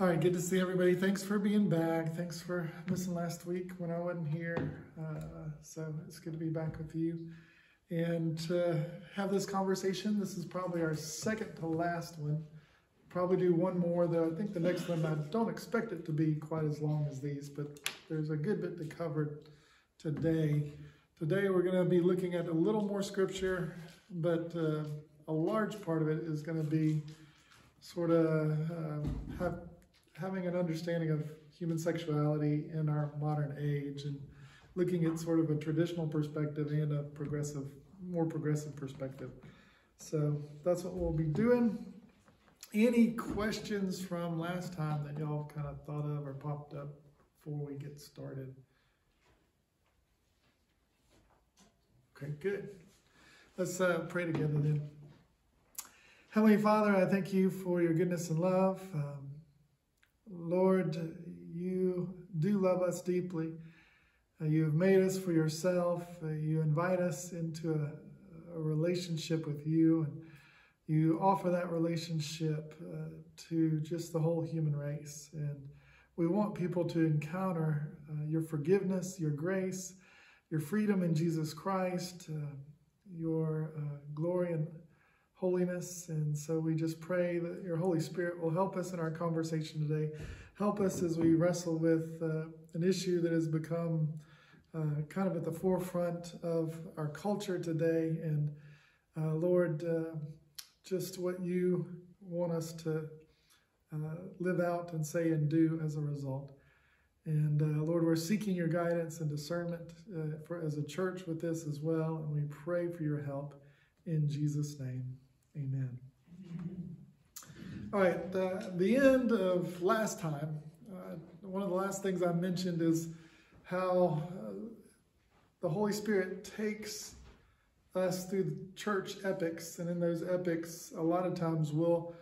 All right, good to see everybody. Thanks for being back. Thanks for missing last week when I wasn't here. Uh, so it's good to be back with you and uh, have this conversation. This is probably our second to last one. Probably do one more, though. I think the next one, I don't expect it to be quite as long as these, but there's a good bit to cover today. Today, we're going to be looking at a little more scripture, but uh, a large part of it is going to be sort of uh, have having an understanding of human sexuality in our modern age and looking at sort of a traditional perspective and a progressive, more progressive perspective. So that's what we'll be doing. Any questions from last time that y'all kind of thought of or popped up before we get started? Okay, good. Let's uh, pray together then. Heavenly Father, I thank you for your goodness and love. Um, Lord, you do love us deeply. Uh, you have made us for yourself. Uh, you invite us into a, a, relationship with you, and you offer that relationship uh, to just the whole human race. And we want people to encounter uh, your forgiveness, your grace, your freedom in Jesus Christ, uh, your uh, glory and holiness. And so we just pray that your Holy Spirit will help us in our conversation today. Help us as we wrestle with uh, an issue that has become uh, kind of at the forefront of our culture today. And uh, Lord, uh, just what you want us to uh, live out and say and do as a result. And uh, Lord, we're seeking your guidance and discernment for as a church with this as well. And we pray for your help in Jesus' name. Amen. All right, the, the end of last time, uh, one of the last things I mentioned is how uh, the Holy Spirit takes us through the church epics, and in those epics, a lot of times will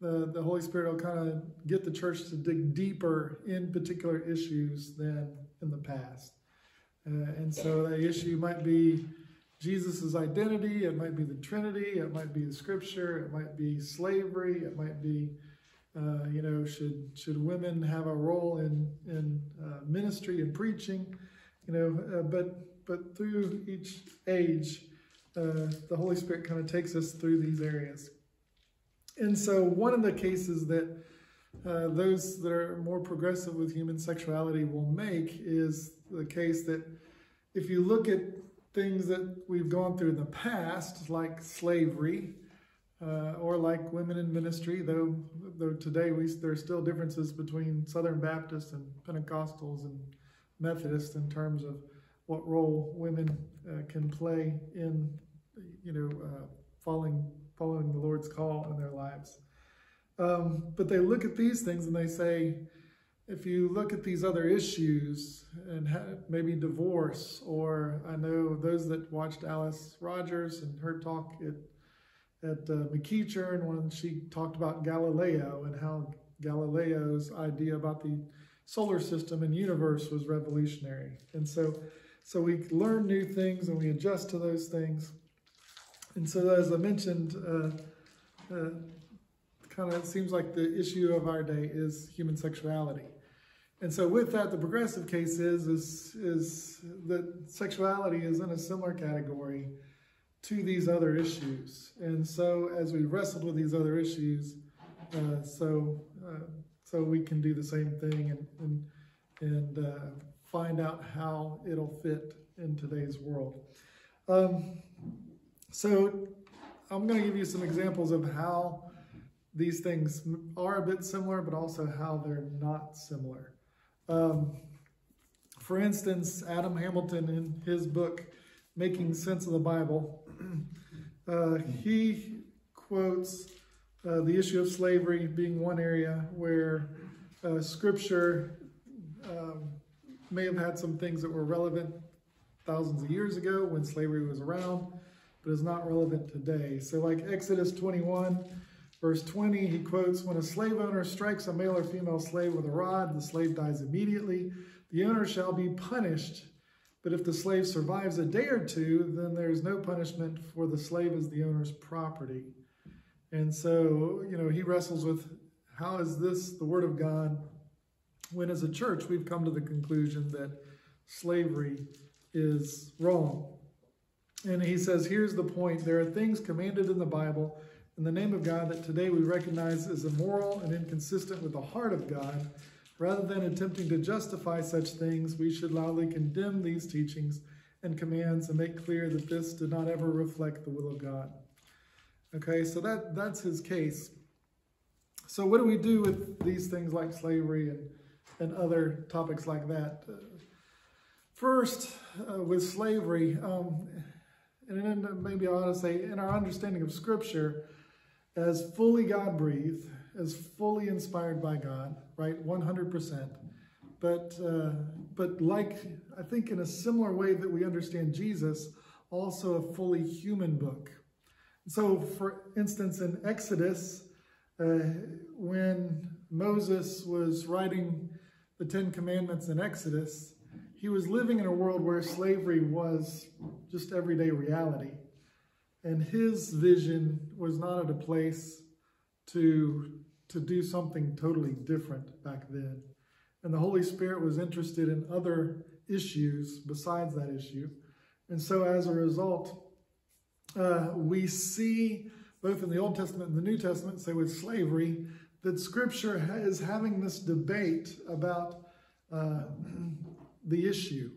the, the Holy Spirit will kind of get the church to dig deeper in particular issues than in the past. Uh, and so that issue might be Jesus' identity, it might be the Trinity, it might be the scripture, it might be slavery, it might be, uh, you know, should should women have a role in, in uh, ministry and preaching, you know, uh, but, but through each age, uh, the Holy Spirit kind of takes us through these areas. And so one of the cases that uh, those that are more progressive with human sexuality will make is the case that if you look at things that we've gone through in the past, like slavery, uh, or like women in ministry, though though today we there are still differences between Southern Baptists and Pentecostals and Methodists in terms of what role women uh, can play in, you know, uh, following following the Lord's call in their lives. Um, but they look at these things and they say, if you look at these other issues and maybe divorce, or I know those that watched Alice Rogers and her talk at at uh, McEachern when she talked about Galileo and how Galileo's idea about the solar system and universe was revolutionary. And so, so we learn new things and we adjust to those things. And so, as I mentioned, uh, uh, kind of it seems like the issue of our day is human sexuality. And so with that, the progressive case is, is, is that sexuality is in a similar category to these other issues. And so as we wrestled with these other issues, uh, so uh, so we can do the same thing and, and, and uh, find out how it'll fit in today's world. Um, so I'm going to give you some examples of how these things are a bit similar, but also how they're not similar. Um, for instance, Adam Hamilton in his book, Making Sense of the Bible, uh, he quotes uh, the issue of slavery being one area where uh, scripture um, may have had some things that were relevant thousands of years ago when slavery was around, but is not relevant today. So like Exodus 21, Verse 20, he quotes, When a slave owner strikes a male or female slave with a rod, the slave dies immediately. The owner shall be punished. But if the slave survives a day or two, then there's no punishment, for the slave is the owner's property. And so, you know, he wrestles with how is this the Word of God when, as a church, we've come to the conclusion that slavery is wrong? And he says, here's the point there are things commanded in the Bible in the name of God that today we recognize as immoral and inconsistent with the heart of God. Rather than attempting to justify such things, we should loudly condemn these teachings and commands and make clear that this did not ever reflect the will of God. Okay, so that, that's his case. So what do we do with these things like slavery and, and other topics like that? Uh, first, uh, with slavery, um, and then maybe I ought to say, in our understanding of Scripture, as fully God-breathed, as fully inspired by God, right, 100%. But, uh, but like, I think in a similar way that we understand Jesus, also a fully human book. So, for instance, in Exodus, uh, when Moses was writing the Ten Commandments in Exodus, he was living in a world where slavery was just everyday reality. And his vision was not at a place to, to do something totally different back then. And the Holy Spirit was interested in other issues besides that issue. And so as a result, uh, we see both in the Old Testament and the New Testament, say with slavery, that Scripture is having this debate about uh, the issue.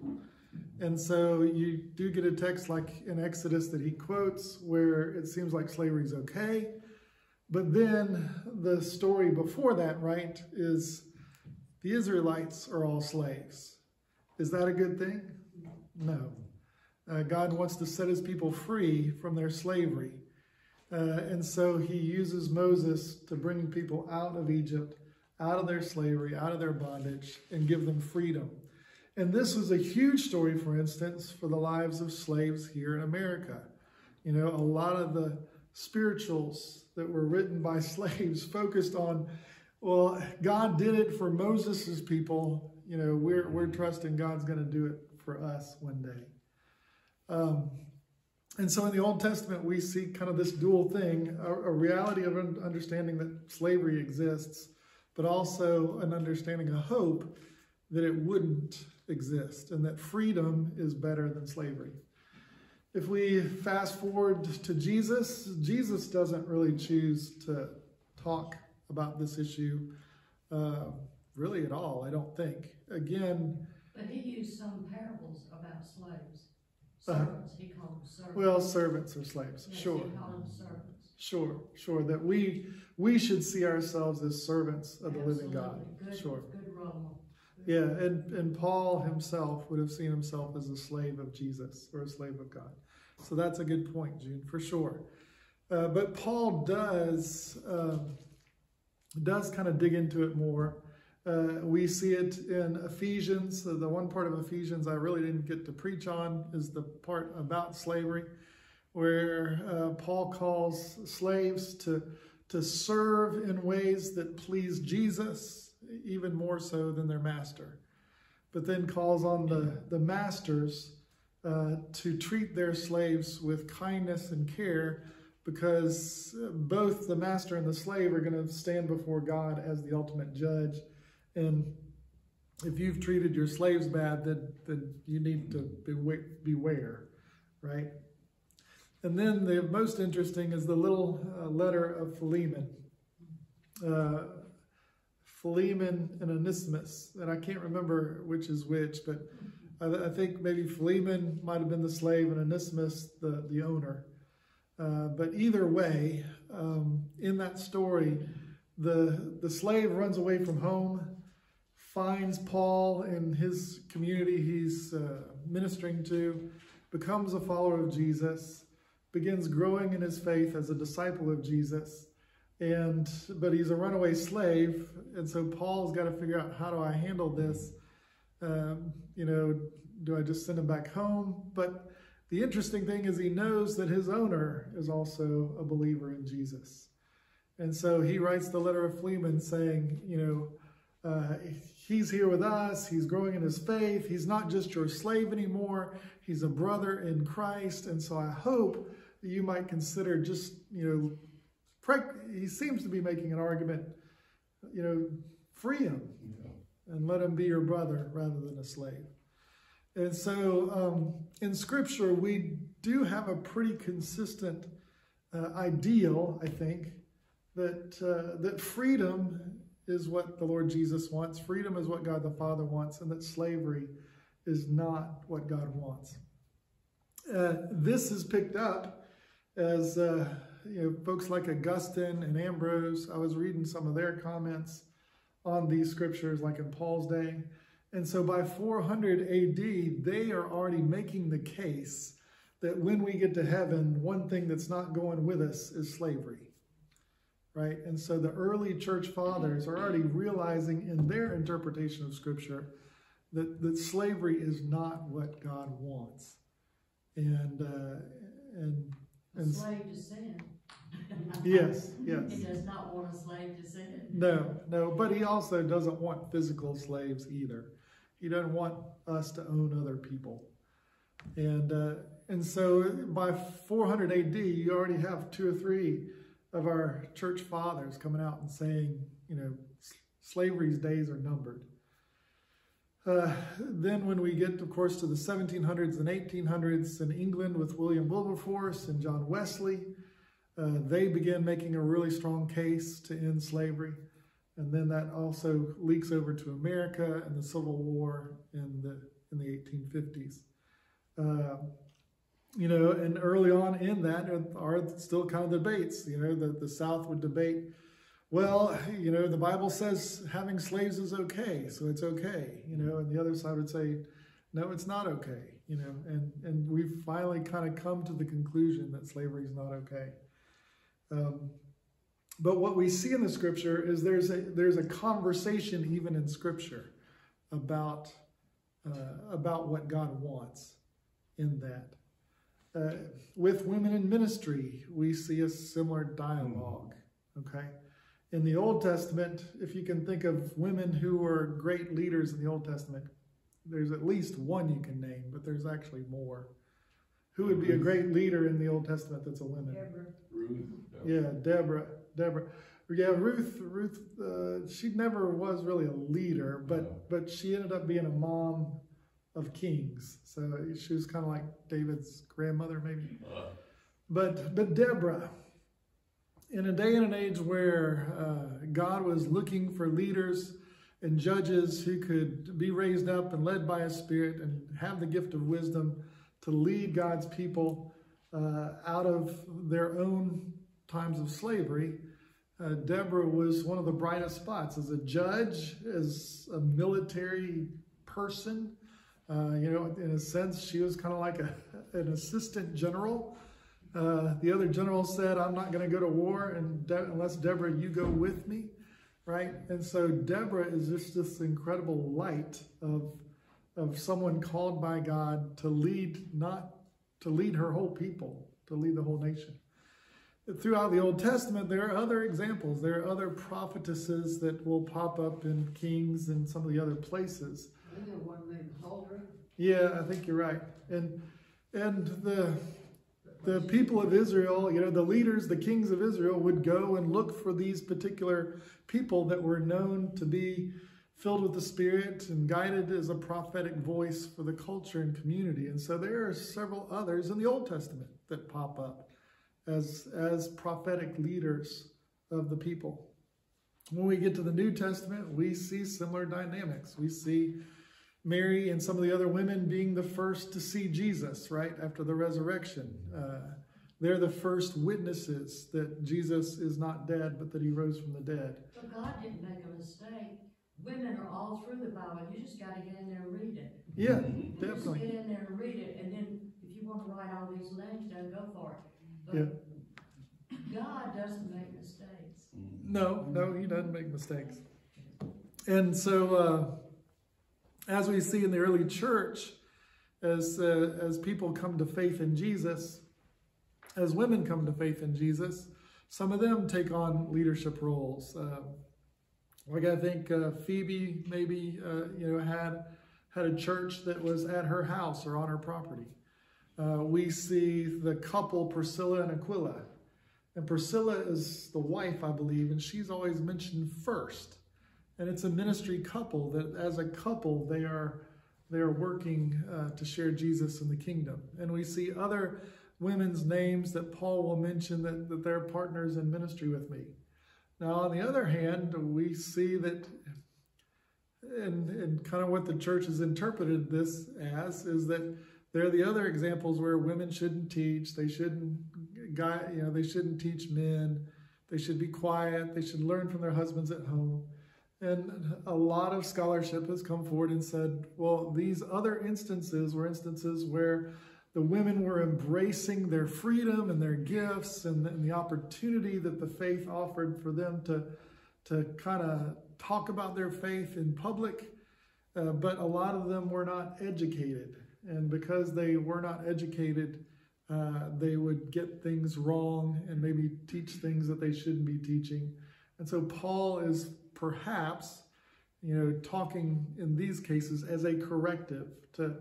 And so you do get a text like in Exodus that he quotes where it seems like slavery is okay. But then the story before that, right, is the Israelites are all slaves. Is that a good thing? No. Uh, God wants to set his people free from their slavery. Uh, and so he uses Moses to bring people out of Egypt, out of their slavery, out of their bondage, and give them freedom. And this was a huge story, for instance, for the lives of slaves here in America. You know, a lot of the spirituals that were written by slaves focused on, well, God did it for Moses's people. You know, we're, we're trusting God's going to do it for us one day. Um, and so in the Old Testament, we see kind of this dual thing, a, a reality of understanding that slavery exists, but also an understanding, a hope that it wouldn't exist and that freedom is better than slavery. If we fast forward to Jesus, Jesus doesn't really choose to talk about this issue uh, really at all, I don't think. Again, but he used some parables about slaves. Uh-huh. Servants, uh, he called them servants. Well, servants or slaves, yes, sure. He called them servants. Sure, sure. That we we should see ourselves as servants of Absolutely. the living God. Good, sure. Good. Yeah, and, and Paul himself would have seen himself as a slave of Jesus or a slave of God. So that's a good point, June, for sure. Uh, but Paul does um, does kind of dig into it more. Uh, we see it in Ephesians. The one part of Ephesians I really didn't get to preach on is the part about slavery, where uh, Paul calls slaves to, to serve in ways that please Jesus even more so than their master. But then calls on the, the masters uh, to treat their slaves with kindness and care because both the master and the slave are going to stand before God as the ultimate judge. And if you've treated your slaves bad, then, then you need to be beware, right? And then the most interesting is the little uh, letter of Philemon. Uh, Philemon and Onesimus, and I can't remember which is which, but I, I think maybe Philemon might have been the slave and Onesimus the, the owner. Uh, but either way, um, in that story, the, the slave runs away from home, finds Paul in his community he's uh, ministering to, becomes a follower of Jesus, begins growing in his faith as a disciple of Jesus, and but he's a runaway slave, and so Paul's got to figure out how do I handle this. Um, you know, do I just send him back home? But the interesting thing is he knows that his owner is also a believer in Jesus, and so he writes the letter of Philemon saying, you know, uh, he's here with us. He's growing in his faith. He's not just your slave anymore. He's a brother in Christ, and so I hope that you might consider just you know he seems to be making an argument you know, free him and let him be your brother rather than a slave. And so um, in Scripture, we do have a pretty consistent uh, ideal, I think, that, uh, that freedom is what the Lord Jesus wants, freedom is what God the Father wants, and that slavery is not what God wants. Uh, this is picked up as uh, you know, folks like Augustine and Ambrose. I was reading some of their comments on these scriptures, like in Paul's day. And so by 400 AD, they are already making the case that when we get to heaven, one thing that's not going with us is slavery. Right? And so the early church fathers are already realizing in their interpretation of scripture that, that slavery is not what God wants. And, uh, and, and slave to sin. Yes, yes. He does not want a slave to sin. No, no, but he also doesn't want physical slaves either. He doesn't want us to own other people. And uh, and so by 400 AD, you already have two or three of our church fathers coming out and saying, you know, slavery's days are numbered. Uh, then when we get, of course, to the 1700s and 1800s in England with William Wilberforce and John Wesley, they begin making a really strong case to end slavery. And then that also leaks over to America and the Civil War in the, in the 1850s. Uh, you know, and early on in that are still kind of debates. You know, the, the South would debate, well, you know, the Bible says having slaves is okay, so it's okay, you know, and the other side would say, no, it's not okay, you know, and, and we've finally kind of come to the conclusion that slavery is not okay. Um, but what we see in the scripture is there's a there's a conversation even in scripture about uh, about what God wants in that. Uh, with women in ministry, we see a similar dialogue. Okay, in the Old Testament, if you can think of women who were great leaders in the Old Testament, there's at least one you can name, but there's actually more. Who would be a great leader in the Old Testament that's a woman? Deborah. Ruth. Yeah, Deborah. Deborah. Yeah, Ruth. Ruth. Uh, she never was really a leader, but No. but she ended up being a mom of kings. So she was kind of like David's grandmother, maybe. Uh, But but Deborah, in a day and an age where uh, God was looking for leaders and judges who could be raised up and led by a spirit and have the gift of wisdom to lead God's people uh, out of their own times of slavery, uh, Deborah was one of the brightest spots as a judge, as a military person. Uh, you know, in a sense, she was kind of like a, an assistant general. Uh, the other general said, I'm not going to go to war and De- unless Deborah, you go with me, right? And so Deborah is just this incredible light of, of someone called by God to lead, not to lead her whole people, to lead the whole nation. Throughout the Old Testament, there are other examples. There are other prophetesses that will pop up in Kings and some of the other places. One named Huldah. Yeah, I think you're right. And and the the people of Israel, you know, the leaders, the kings of Israel would go and look for these particular people that were known to be filled with the Spirit and guided as a prophetic voice for the culture and community. And so there are several others in the Old Testament that pop up as, as prophetic leaders of the people. When we get to the New Testament, we see similar dynamics. We see Mary and some of the other women being the first to see Jesus, right, after the resurrection. Uh, they're the first witnesses that Jesus is not dead, but that he rose from the dead. But God didn't make a mistake. Women are all through the Bible. You just got to get in there and read it. Yeah, You Just definitely. get in there and read it, and then if you want to write all these names down, go for it. Yeah. God doesn't make mistakes. No, no, he doesn't make mistakes. And so, uh, as we see in the early church, as uh, as people come to faith in Jesus, as women come to faith in Jesus, some of them take on leadership roles. Uh, like I think uh, Phoebe maybe uh, you know had had a church that was at her house or on her property. Uh, we see the couple Priscilla and Aquila And Priscilla is the wife, I believe, and she's always mentioned first. And it's a ministry couple that, as a couple, they are they are working uh, to share Jesus in the kingdom. And we see other women's names that Paul will mention that, that they're partners in ministry with me. Now, on the other hand, we see that, and, and kind of what the church has interpreted this as, is that there are the other examples where women shouldn't teach, they shouldn't guy, you know, they shouldn't teach men, they should be quiet, they should learn from their husbands at home. And a lot of scholarship has come forward and said, well, these other instances were instances where the women were embracing their freedom and their gifts and, and the opportunity that the faith offered for them to, to kind of talk about their faith in public. Uh, but a lot of them were not educated. And because they were not educated, uh, they would get things wrong and maybe teach things that they shouldn't be teaching. And so Paul is perhaps, you know, talking in these cases as a corrective to,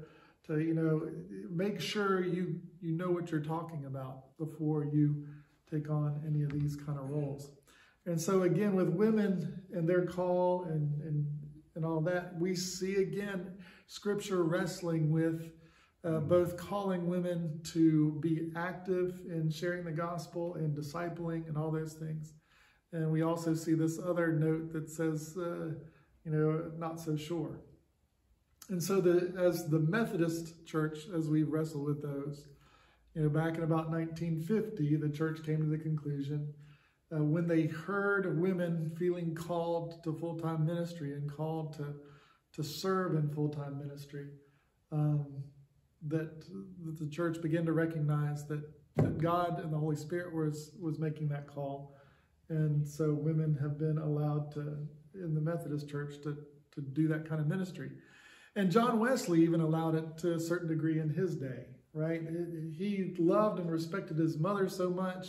to you know, make sure you, you know what you're talking about before you take on any of these kind of roles. And so again, with women and their call and, and, and all that, we see again scripture wrestling with uh, both calling women to be active in sharing the gospel and discipling and all those things. And we also see this other note that says, uh, you know, not so sure. And so the, as the Methodist church, as we wrestle with those, you know, back in about 1950, the church came to the conclusion uh, when they heard women feeling called to full-time ministry and called to, to serve in full-time ministry, um, that, that the church began to recognize that, that God and the Holy Spirit was, was making that call. And so women have been allowed to, in the Methodist church, to, to do that kind of ministry. And John Wesley even allowed it to a certain degree in his day, right? He loved and respected his mother so much.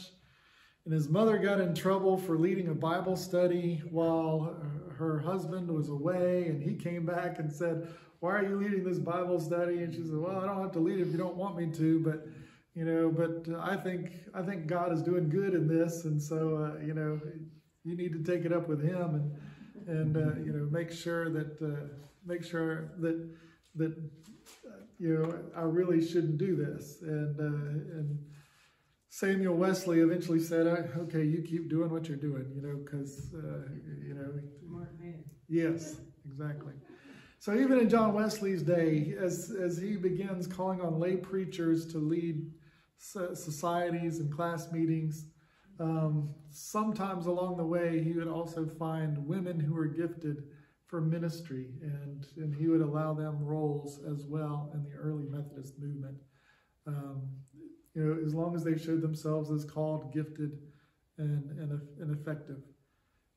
And his mother got in trouble for leading a Bible study while her husband was away. And he came back and said, why are you leading this Bible study? And she said, well, I don't have to lead if you don't want me to, but you know, but I think I think God is doing good in this, and so uh, you know, you need to take it up with Him and and uh, you know make sure that uh, make sure that that you know I really shouldn't do this. And uh, and Samuel Wesley eventually said, "Okay, you keep doing what you're doing, you know, because uh, you know." Yes, exactly. So even in John Wesley's day, as, as he begins calling on lay preachers to lead societies and class meetings, um, sometimes along the way he would also find women who were gifted for ministry and, and he would allow them roles as well in the early Methodist movement. Um, you know, as long as they showed themselves as called, gifted, and, and, and effective.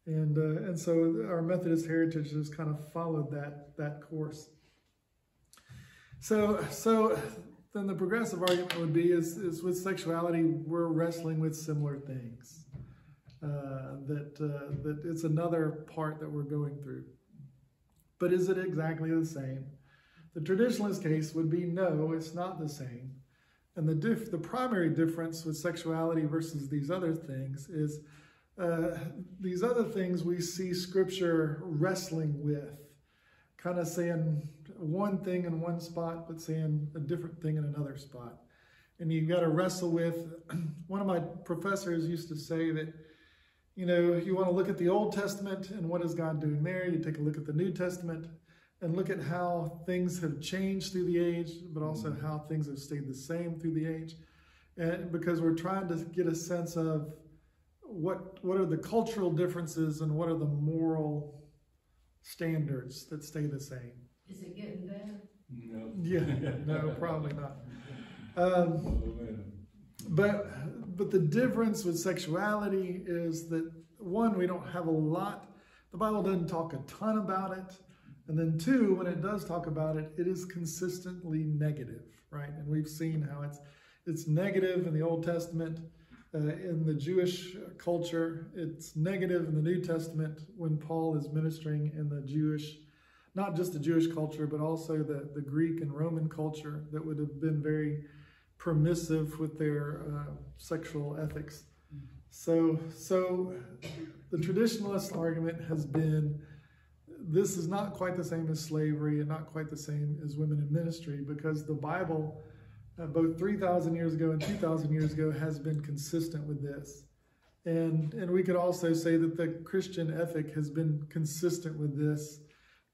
And, uh, and so our Methodist heritage has kind of followed that, that course. So, so then the progressive argument would be is, is with sexuality, we're wrestling with similar things. Uh, that, uh, that it's another part that we're going through. But is it exactly the same? The traditionalist case would be no, it's not the same. And the, diff, the primary difference with sexuality versus these other things is uh, these other things we see scripture wrestling with, kind of saying one thing in one spot, but saying a different thing in another spot. And you've got to wrestle with, one of my professors used to say that, you know, you want to look at the Old Testament and what is God doing there. You take a look at the New Testament and look at how things have changed through the age, but also how things have stayed the same through the age. And because we're trying to get a sense of what what are the cultural differences and what are the moral standards that stay the same? Is it getting better? No. Yeah, no, probably not. Um, but but the difference with sexuality is that one, we don't have a lot. The Bible doesn't talk a ton about it, and then two, when it does talk about it, it is consistently negative, right? And we've seen how it's it's negative in the Old Testament uh, in the Jewish culture. It's negative in the New Testament when Paul is ministering in the Jewish, not just the Jewish culture, but also the, the Greek and Roman culture that would have been very permissive with their uh, sexual ethics. So, so the traditionalist argument has been this is not quite the same as slavery and not quite the same as women in ministry because the Bible, uh, both 3,000 years ago and 2,000 years ago, has been consistent with this. And, and we could also say that the Christian ethic has been consistent with this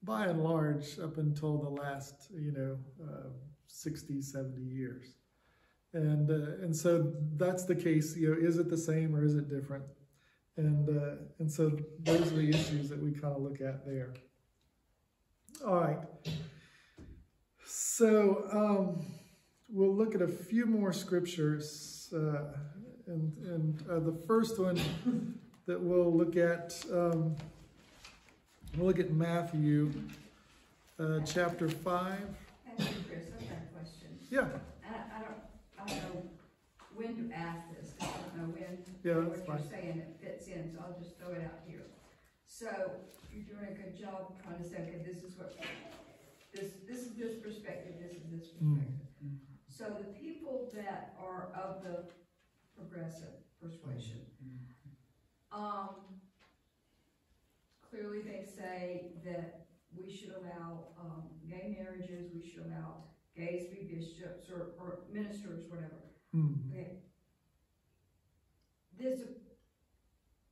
by and large up until the last, you know, uh, 60, 70 years. And, uh, and so that's the case, you know, is it the same or is it different? And, uh, and so those are the issues that we kind of look at there. All right. So um, we'll look at a few more scriptures. Uh, and and uh, the first one that we'll look at, um, we'll look at Matthew uh, chapter 5. Hey, Chris, I've got a question. Yeah, I, I don't, I don't know when to ask I don't know when, Yeah, that's what fine. you're saying it fits in, so I'll just throw it out here. So, you're doing a good job trying to say, okay, this is what, this, this is this perspective, this is this Mm. perspective. So the people that are of the progressive persuasion, um, clearly they say that we should allow, um, gay marriages, we should allow gays to be bishops or, or ministers, whatever. Mm. Okay. There's a,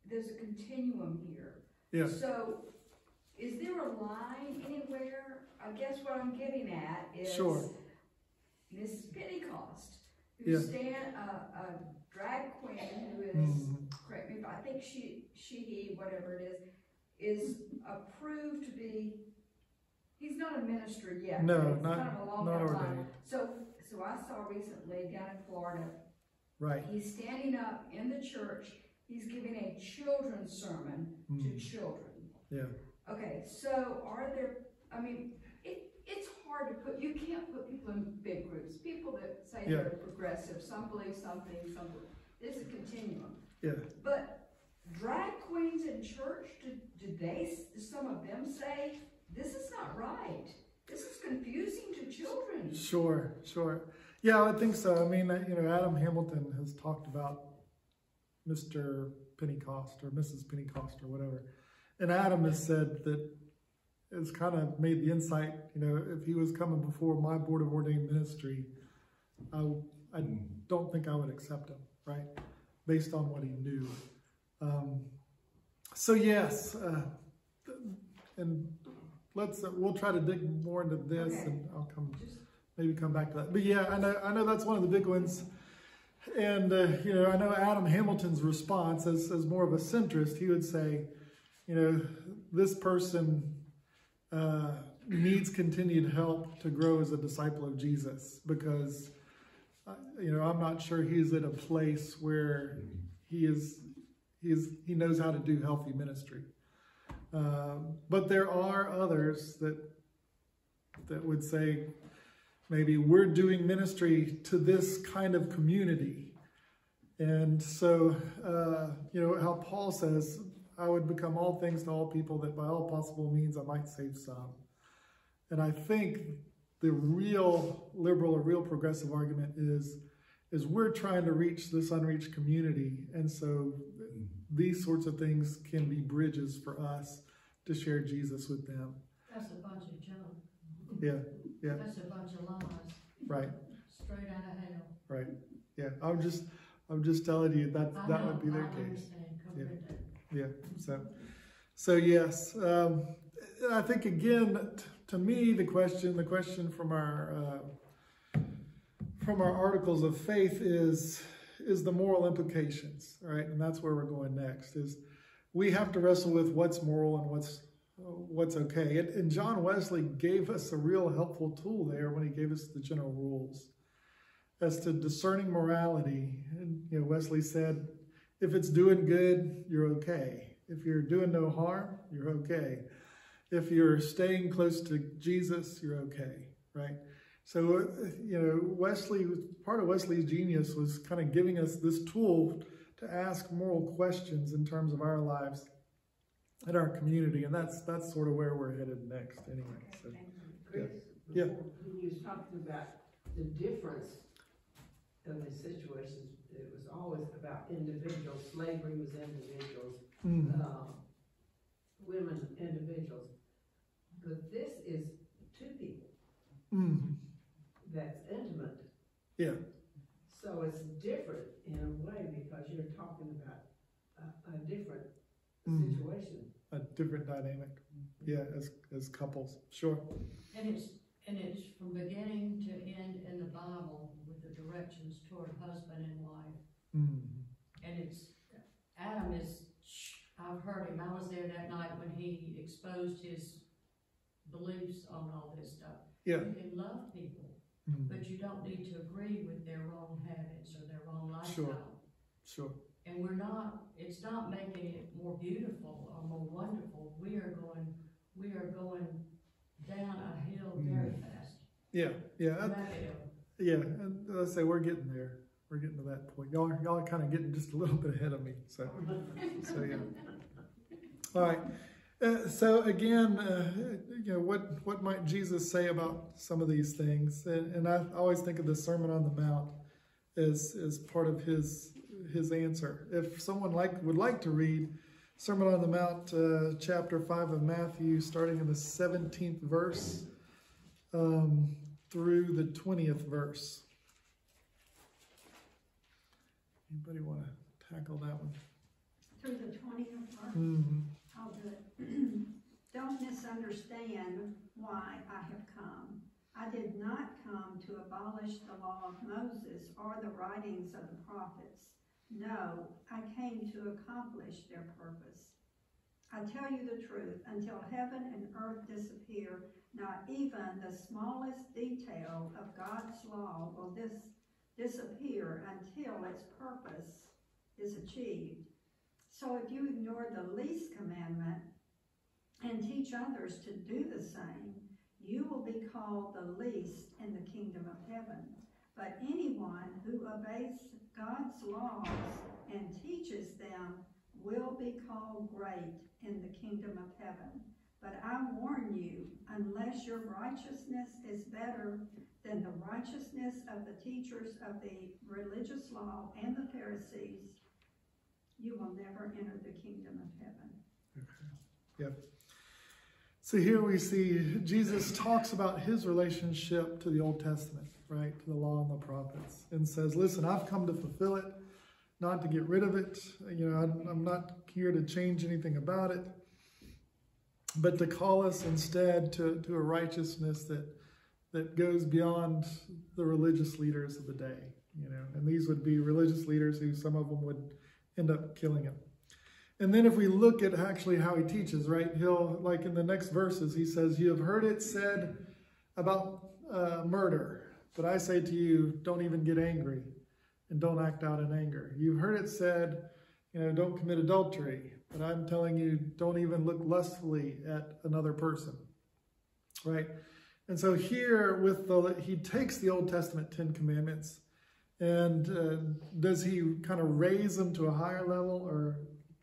there's a continuum here. yeah, So, is there a line anywhere? I guess what I'm getting at is. Sure. Mrs. Pentecost, Yeah. stand, a, a drag queen who is, Mhm. correct me if, I think she, she, he, whatever it is, is approved to be, he's not a minister yet. No, not- kind of not line. ordained. So, so I saw recently down in Florida, right. he's standing up in the church, he's giving a children's sermon to Mm. children. Yeah, Okay, so are there, I mean, it, it's hard to put, you can't put people in big groups. People that say Yeah. they're progressive, some believe something, some, believe- there's a continuum. yeah. But drag queens in church, do, do they, do some of them say, this is not right? This is confusing to children. Sure, sure. Yeah, I would think so. I mean, uh, you know, Adam Hamilton has talked about Mr. Pentecost or Mrs. Pentecost or whatever. And Adam has said that has kind of made the insight, you know, if he was coming before my board of ordained ministry, I, I don't think I would accept him, right? Based on what he knew. Um, so yes, uh, and let's, uh, we'll try to dig more into this Okay. and I'll come Just, maybe come back to that. But yeah, I know I know that's one of the big ones. And uh, you know, I know Adam Hamilton's response as as more of a centrist, he would say, you know, this person uh, needs continued help to grow as a disciple of Jesus because uh, you know I'm not sure he's at a place where he is he is he knows how to do healthy ministry. Um, but there are others that that would say, maybe we're doing ministry to this kind of community. And so, uh, you know, how Paul says, I would become all things to all people that by all possible means I might save some. And I think the real liberal or real progressive argument is, is we're trying to reach this unreached community. And so these sorts of things can be bridges for us to share Jesus with them. That's a bunch of junk. Yeah, yeah, That's a bunch of lies, right. straight out of hell. Right. Yeah. I'm just I'm just telling you that I that know, would be their I case. understand completely. Yeah. So so yes. Um, and I think again t- to me the question the question from our uh, from our articles of faith is is the moral implications, right? And that's where we're going next. Is we have to wrestle with what's moral and what's what's okay. And, and John Wesley gave us a real helpful tool there when he gave us the general rules as to discerning morality. And you know, Wesley said, if it's doing good, you're okay. If you're doing no harm, you're okay. If you're staying close to Jesus, you're okay, right? So, you know, Wesley, part of Wesley's genius was kind of giving us this tool to ask moral questions in terms of our lives and our community, and that's that's sort of where we're headed next, anyway. So, Chris, Yeah. before- when you was talking about the difference in the situations, it was always about individuals, slavery was individuals, Mm. uh, women individuals. But this is two people Mm. that's intimate. Yeah. So it's different in a way because you're talking about a, a different Mm. situation. A different dynamic. Yeah, as as couples. Sure. And it's, and it's from beginning to end in the Bible with the directions toward husband and wife. Mm. And it's, Adam is, I've heard him, I was there that night when he exposed his beliefs on all this stuff. Yeah. You can love people, Mm. but you don't need to agree with their wrong habits or their wrong lifestyle. Sure. Sure. And we're not, it's not making it more beautiful or more wonderful. We are going, we are going down a hill very fast. Yeah. Yeah. Yeah, and let's say we're getting there. We're getting to that point. Y'all, are- y'all are kind of getting just a little bit ahead of me. So, so yeah. All right. Uh, so again, uh, you know, what what might Jesus say about some of these things? And, and I always think of the Sermon on the Mount as as part of his his answer. If someone like would like to read Sermon on the Mount, uh, chapter five of Matthew, starting in the seventeenth verse um, through the twentieth verse. Anybody want to tackle that one? Through the twentieth verse, Mm-hmm. I'll do it. Don't misunderstand why I have come. I did not come to abolish the law of Moses or the writings of the prophets. No, I came to accomplish their purpose. I tell you the truth, until heaven and earth disappear, not even the smallest detail of God's law will dis- disappear until its purpose is achieved. So if you ignore the least commandment and teach others to do the same, you will be called the least in the kingdom of heaven. But anyone who obeys God's laws and teaches them will be called great in the kingdom of heaven. But I warn you, unless your righteousness is better than the righteousness of the teachers of the religious law and the Pharisees, you will never enter the kingdom of heaven. Yep. So here we see Jesus talks about his relationship to the Old Testament, right? To the law and the prophets, and says, Listen, I've come to fulfill it, not to get rid of it. You know, I'm, not here to change anything about it, but to call us instead to, to a righteousness that that goes beyond the religious leaders of the day, you know, and these would be religious leaders who some of them would end up killing him. And then if we look at actually how he teaches, right, he'll, like in the next verses, he says, You have heard it said about uh, murder, but I say to you, don't even get angry and don't act out in anger. You've heard it said, you know, don't commit adultery, but I'm telling you, don't even look lustfully at another person, right? And so here with the, he takes the Old Testament Ten Commandments and uh, does he kind of raise them to a higher level or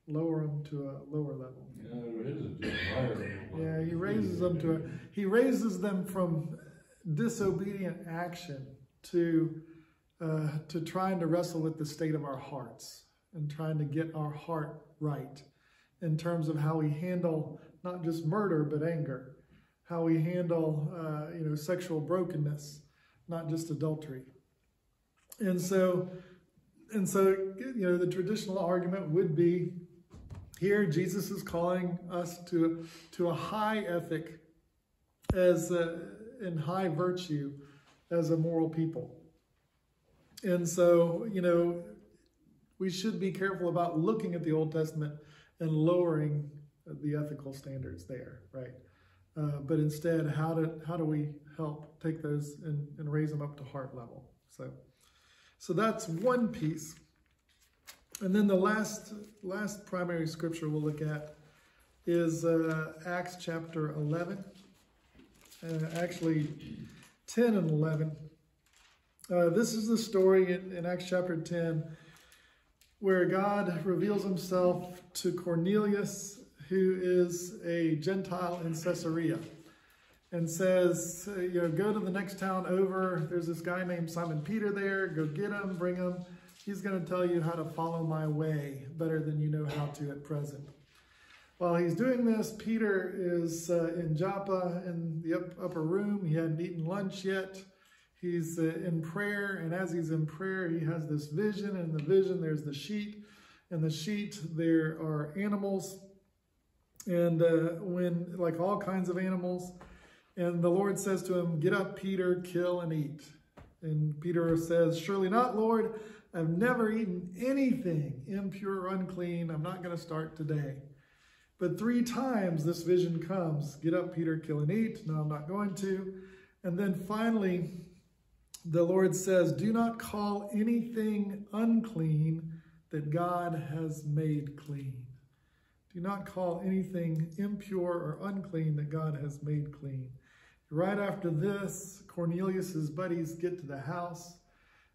lower them to a lower level? Yeah, it is a higher. Yeah, he raises them to a, he raises them from disobedient action to uh, to trying to wrestle with the state of our hearts and trying to get our heart right in terms of how we handle not just murder but anger, how we handle uh, you know sexual brokenness, not just adultery. And so, and so you know the traditional argument would be here Jesus is calling us to to a high ethic as a, in high virtue as a moral people. And so, you know, we should be careful about looking at the Old Testament and lowering the ethical standards there, right? Uh, but instead, how do how do we help take those and, and raise them up to heart level? So, so that's one piece. And then the last last primary scripture we'll look at is uh, Acts chapter 11. Uh, actually, 10 and 11. Uh, this is the story in, in Acts chapter 10 where God reveals himself to Cornelius, who is a Gentile in Caesarea, and says, you know, go to the next town over. There's this guy named Simon Peter there. Go get him, bring him. He's going to tell you how to follow my way better than you know how to at present. While he's doing this, Peter is uh, in Joppa in the up, upper room. He hadn't eaten lunch yet. He's uh, in prayer, and as he's in prayer, he has this vision. And in the vision, there's the sheet. In the sheet, there are animals, and uh, when like all kinds of animals. And the Lord says to him, "Get up, Peter, kill and eat." And Peter says, "Surely not, Lord. I've never eaten anything impure or unclean. I'm not going to start today." But three times this vision comes Get up, Peter, kill and eat. No, I'm not going to. And then finally, the Lord says, Do not call anything unclean that God has made clean. Do not call anything impure or unclean that God has made clean. Right after this, Cornelius's buddies get to the house,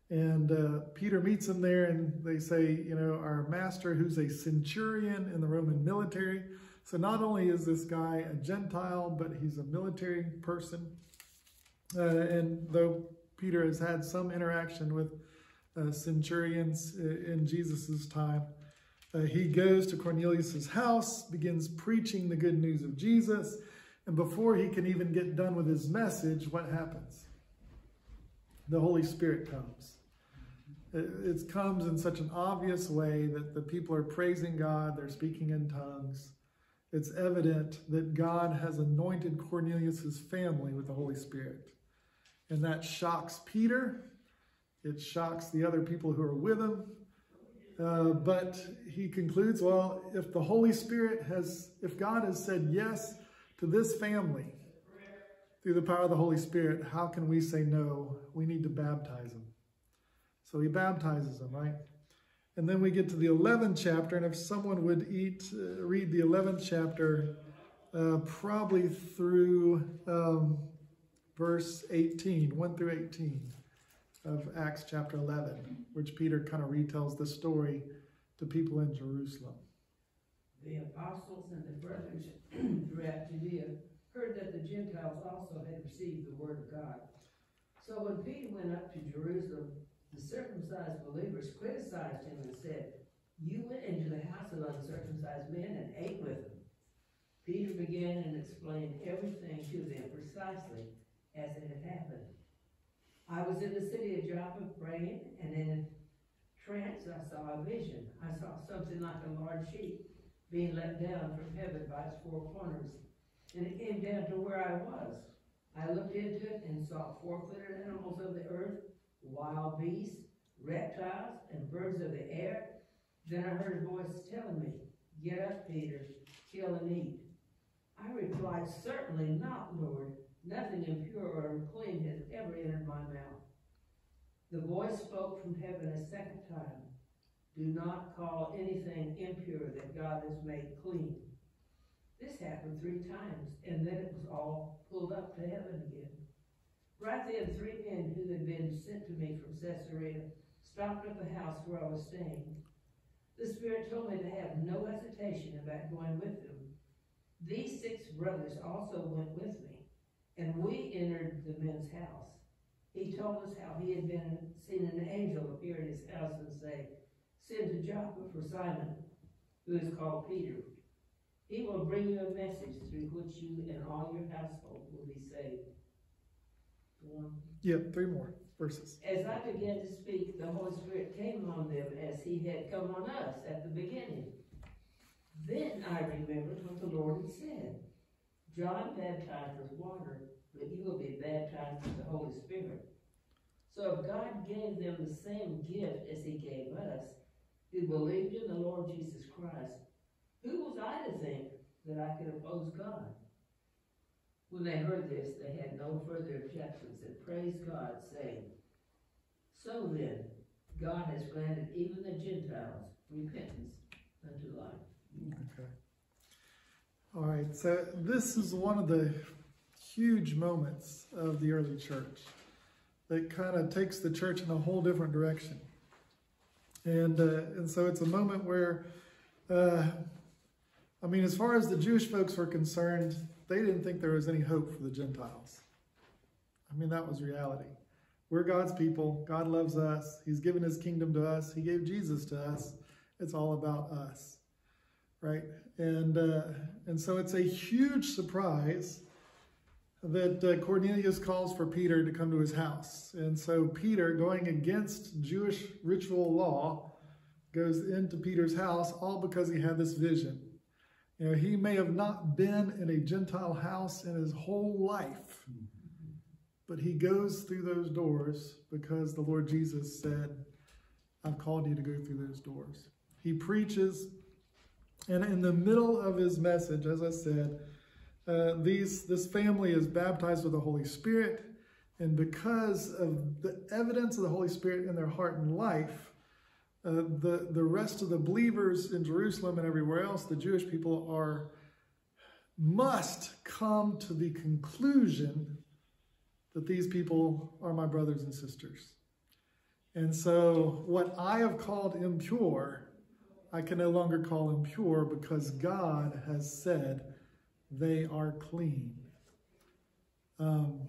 and uh, Peter meets them there, and they say, You know, our master, who's a centurion in the Roman military. So not only is this guy a Gentile, but he's a military person. Uh, and though Peter has had some interaction with uh, centurions uh, in Jesus' time, uh, he goes to Cornelius' house, begins preaching the good news of Jesus, and before he can even get done with his message, what happens? The Holy Spirit comes. It, comes in such an obvious way that the people are praising God, they're speaking in tongues. It's evident that God has anointed Cornelius' family with the Holy Spirit. And that shocks Peter. It shocks the other people who are with him. Uh, but he concludes, well, if the Holy Spirit has, if God has said yes to this family through the power of the Holy Spirit, how can we say no? We need to baptize them. So he baptizes them, right? And then we get to the 11th chapter, and if someone would eat, uh, read the 11th chapter, uh, probably through um, verse 18, 1 through 18 of Acts chapter 11, which Peter kind of retells the story to people in Jerusalem. The apostles and the brethren throughout Judea heard that the Gentiles also had received the word of God. So when Peter went up to Jerusalem, the circumcised believers criticized him and said, You went into the house of uncircumcised men and ate with them. Peter began and explained everything to them precisely as it had happened. I was in the city of Joppa praying, and in a trance I saw a vision. I saw something like a large sheet being let down from heaven by its four corners, and it came down to where I was. I looked into it and saw four-footed animals of the earth, wild beasts, reptiles, and birds of the air. Then I heard a voice telling me, Get up, Peter, kill and eat. I replied, Certainly not, Lord. Nothing impure or unclean has ever entered my mouth. The voice spoke from heaven a second time. Do not call anything impure that God has made clean. This happened three times, and then it was all pulled up to heaven again. Right then, three men who had been sent to me from Caesarea stopped at the house where I was staying. The Spirit told me to have no hesitation about going with them. These six brothers also went with me, and we entered the men's house. He told us how he had been seen an angel appear in his house and say, Send to Joppa for Simon, who is called Peter. He will bring you a message through which you and all your household will be saved. One. Yep, three more verses. As I began to speak, the Holy Spirit came on them as he had come on us at the beginning. Then I remembered what the Lord had said. John baptized with water, but you will be baptized with the Holy Spirit. So if God gave them the same gift as he gave us, who believed in the Lord Jesus Christ, who was I to think that I could oppose God? When they heard this, they had no further objections and praised God, saying, So then, God has granted even the Gentiles repentance unto life. Okay. All right, so this is one of the huge moments of the early church that kind of takes the church in a whole different direction. And, uh, and so it's a moment where, uh, I mean, as far as the Jewish folks were concerned, they didn't think there was any hope for the Gentiles. I mean, that was reality. We're God's people. God loves us. He's given his kingdom to us. He gave Jesus to us. It's all about us. Right? And uh, and so it's a huge surprise that uh, Cornelius calls for Peter to come to his house. And so Peter, going against Jewish ritual law, goes into Peter's house all because he had this vision. You know, he may have not been in a Gentile house in his whole life, but he goes through those doors because the Lord Jesus said, I've called you to go through those doors. He preaches, and in the middle of his message, as I said, uh, these this family is baptized with the Holy Spirit, and because of the evidence of the Holy Spirit in their heart and life, uh, the the rest of the believers in Jerusalem and everywhere else, the Jewish people are must come to the conclusion that these people are my brothers and sisters. And so, what I have called impure, I can no longer call impure because God has said they are clean. Um,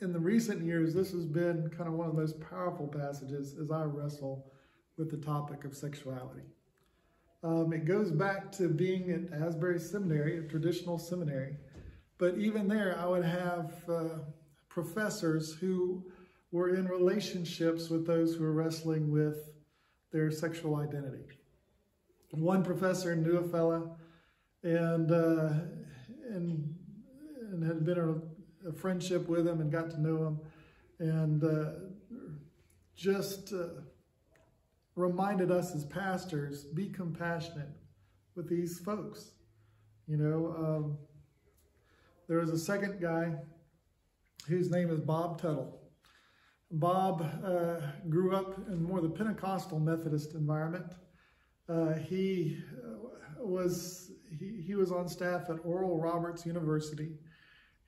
in the recent years, this has been kind of one of the most powerful passages as I wrestle with the topic of sexuality. Um, it goes back to being at Asbury Seminary, a traditional seminary. But even there, I would have uh, professors who were in relationships with those who were wrestling with their sexual identity. One professor knew a fella and uh, and and had been a, a, friendship with him and got to know him, and uh, just uh, reminded us as pastors be compassionate with these folks. You know, um, there was a second guy whose name is Bob Tuttle. Bob uh, grew up in more the Pentecostal Methodist environment. Uh, he uh, was he, he was on staff at Oral Roberts University.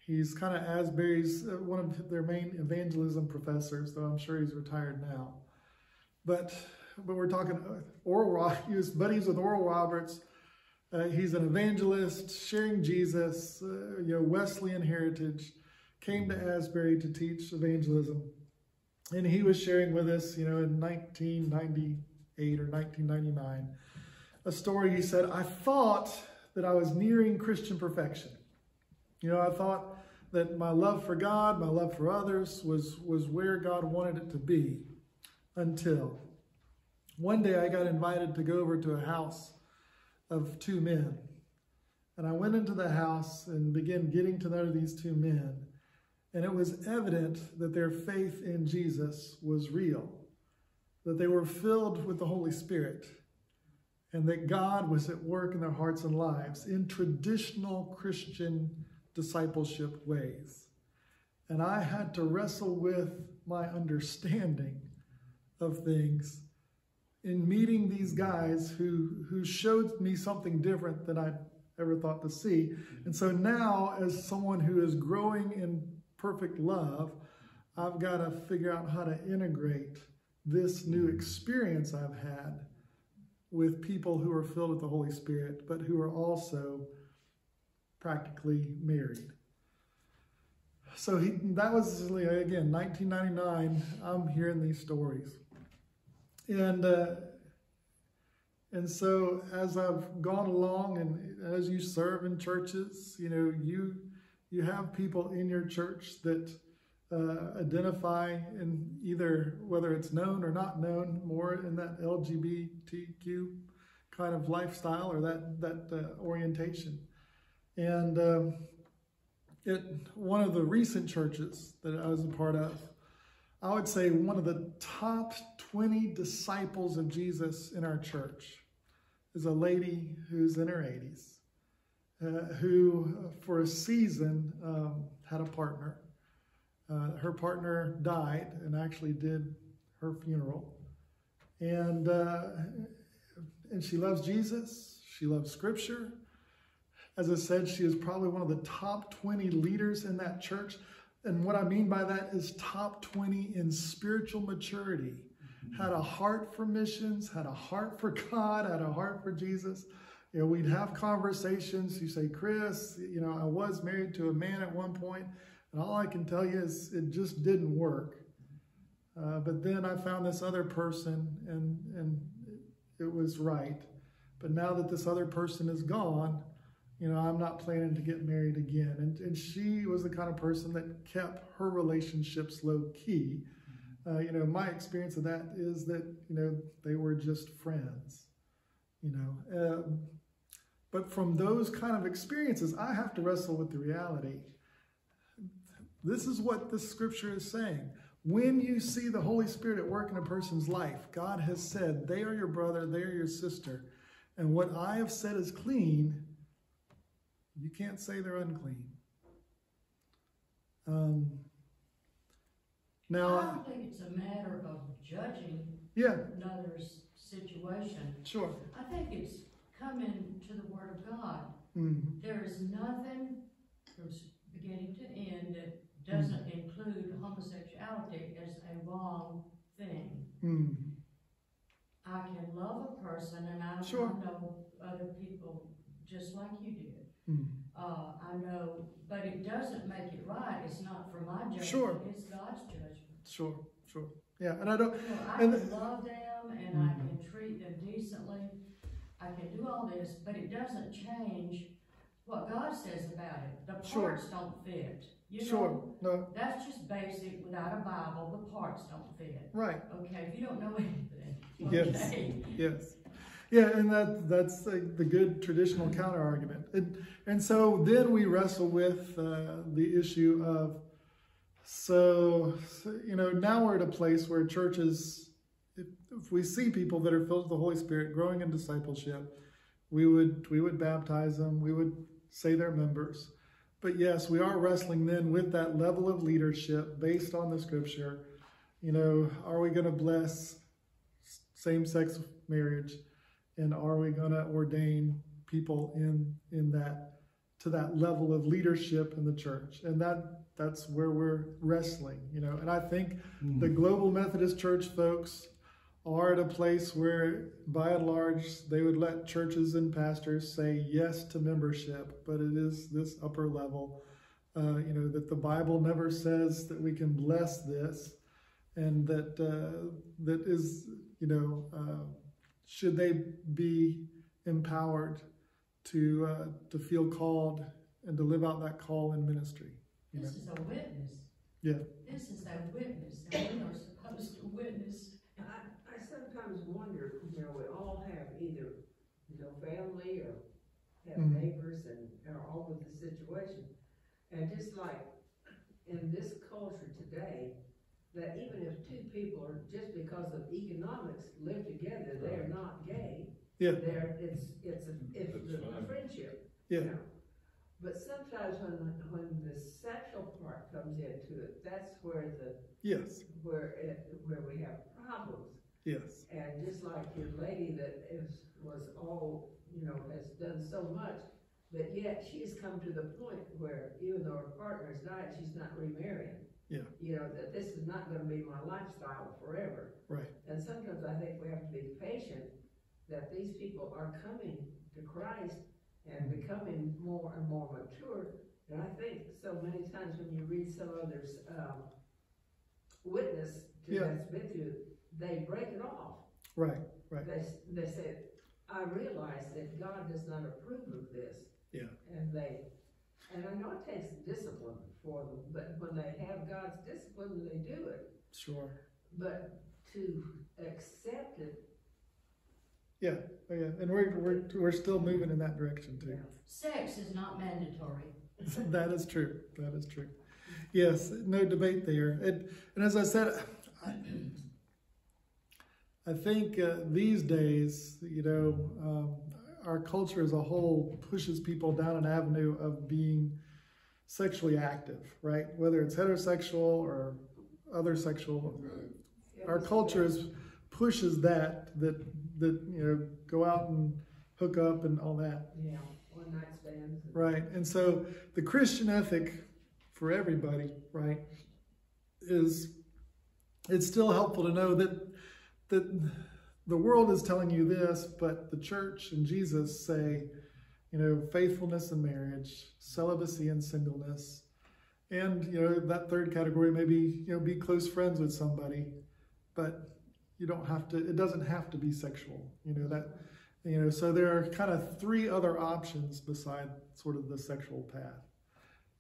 He's kind of Asbury's, uh, one of their main evangelism professors, though I'm sure he's retired now. But but we're talking uh, Oral, he was buddies with Oral Roberts. Uh, he's an evangelist, sharing Jesus, uh, you know, Wesleyan heritage, came to Asbury to teach evangelism. And he was sharing with us, you know, in 1998 or 1999, a story. He said, I thought that I was nearing Christian perfection. You know, I thought that my love for God, my love for others was, was where God wanted it to be until one day I got invited to go over to a house of two men. And I went into the house and began getting to know these two men. And it was evident that their faith in Jesus was real, that they were filled with the Holy Spirit, and that God was at work in their hearts and lives in traditional Christian discipleship ways. And I had to wrestle with my understanding of things in meeting these guys who, who showed me something different than I ever thought to see. And so now, as someone who is growing in perfect love, I've got to figure out how to integrate this new mm. experience I've had with people who are filled with the Holy Spirit, but who are also practically married. So he, that was, again, 1999. I'm hearing these stories. And, uh, and so as I've gone along and as you serve in churches, you know, you, you have people in your church that uh, identify in either whether it's known or not known more in that LGBTQ kind of lifestyle or that that uh, orientation. And um, it one of the recent churches that I was a part of, I would say one of the top 20 disciples of Jesus in our church is a lady who's in her 80s, uh, who for a season um, had a partner uh, her partner died and actually did her funeral. And, uh, and she loves Jesus. She loves scripture. As I said, she is probably one of the top 20 leaders in that church. And what I mean by that is top 20 in spiritual maturity. Mm-hmm. Had a heart for missions, had a heart for God, had a heart for Jesus. You know, we'd have conversations. You say, Chris, you know, I was married to a man at one point And all I can tell you is it just didn't work. Uh, but then I found this other person and, and it was right. But now that this other person is gone, you know, I'm not planning to get married again. And, and she was the kind of person that kept her relationships low key. Uh, you know, my experience of that is that, you know, they were just friends, you know. Um, but from those kind of experiences, I have to wrestle with the reality. This is what the scripture is saying. When you see the Holy Spirit at work in a person's life, God has said, they are your brother, they are your sister. And what I have said is clean, you can't say they're unclean. Um, I don't think it's a matter of judging yeah, another's situation. sure. I think it's coming to the Word of God. Mhm. There is nothing from beginning to end that doesn't Mm. include homosexuality as a wrong thing. Mhm. I can love a person and I, Sure. know other people just like you did. Mhm. Uh, I know, but it doesn't make it right. It's not for my judgment. Sure. It's God's judgment. Sure, sure. Yeah, and I don't, You know, I And- can love them and I Mhm. can treat them decently. I can do all this, but it doesn't change what God says about it. The Sure. parts don't fit. You sure, know, no, that's just basic. Without a Bible, the parts don't fit. right. Okay, if you don't know anything, Yes. Yes. Yeah, and that that's the, the good traditional counter argument. And, and so then we wrestle with uh, the issue of so, so, you know, now we're at a place where churches, if, if we see people that are filled with the Holy Spirit growing in discipleship, we would we would baptize them, we would say they're members. But yes, we are wrestling then with that level of leadership based on the scripture. You know, are we going to bless same sex marriage? And are we going to ordain people in in that to that level of leadership in the church? And that that's where we're wrestling, you know. And I think the Global Methodist Church folks are at a place where, by and large, they would let churches and pastors say yes to membership, but it is this upper level, uh, you know, that the Bible never says that we can bless this, and that uh, that is, you know, uh, should they be empowered to uh, to feel called and to live out that call in ministry. You know? This is a witness. Yeah. This is a witness, that we are supposed to witness. I, I sometimes wonder, you know, we all have either, you know, family or have Mhm. neighbors and are all with the situation. And just like in this culture today, that even if two people are, just because of economics, live together, they are not gay. Yeah. They're, it's, it's a, it's a friendship. Yeah. you know. But sometimes when, when the sexual part comes into it, that's where the, Yes. where it, where we have problems. Yes. And just like your lady that is, was all, you know, has done so much, but yet she's come to the point where even though her partner has died, she's not remarrying. Yeah. You know, that this is not gonna be my lifestyle forever. Right. And sometimes I think we have to be patient that these people are coming to Christ and becoming more and more mature. And I think so many times when you read some others, um, witness to Yeah. that's been through, they break it off. Right. Right. They, they said, I realize that God does not approve of this. Yeah. And they, and I know it takes discipline for them, but when they have God's discipline, they do it. Sure. But to accept it, Yeah. Oh, yeah. And we're, we're, we're still moving in that direction too. Sex is not mandatory. that is true. That is true. Yes. No debate there. And, and as I said, I, I think uh, these days, you know, um, our culture as a whole pushes people down an avenue of being sexually active, right? Whether it's heterosexual or other sexual our culture is pushes that that that you know go out and hook up and all that yeah, one night stands. right and so the christian ethic for everybody right is it's still helpful to know that that the world is telling you this but the church and jesus say you know faithfulness in marriage celibacy and singleness And, you know, that third category, maybe, you know, be close friends with somebody, but you don't have to, it doesn't have to be sexual, you know, that, you know, so there are kind of three other options beside sort of the sexual path.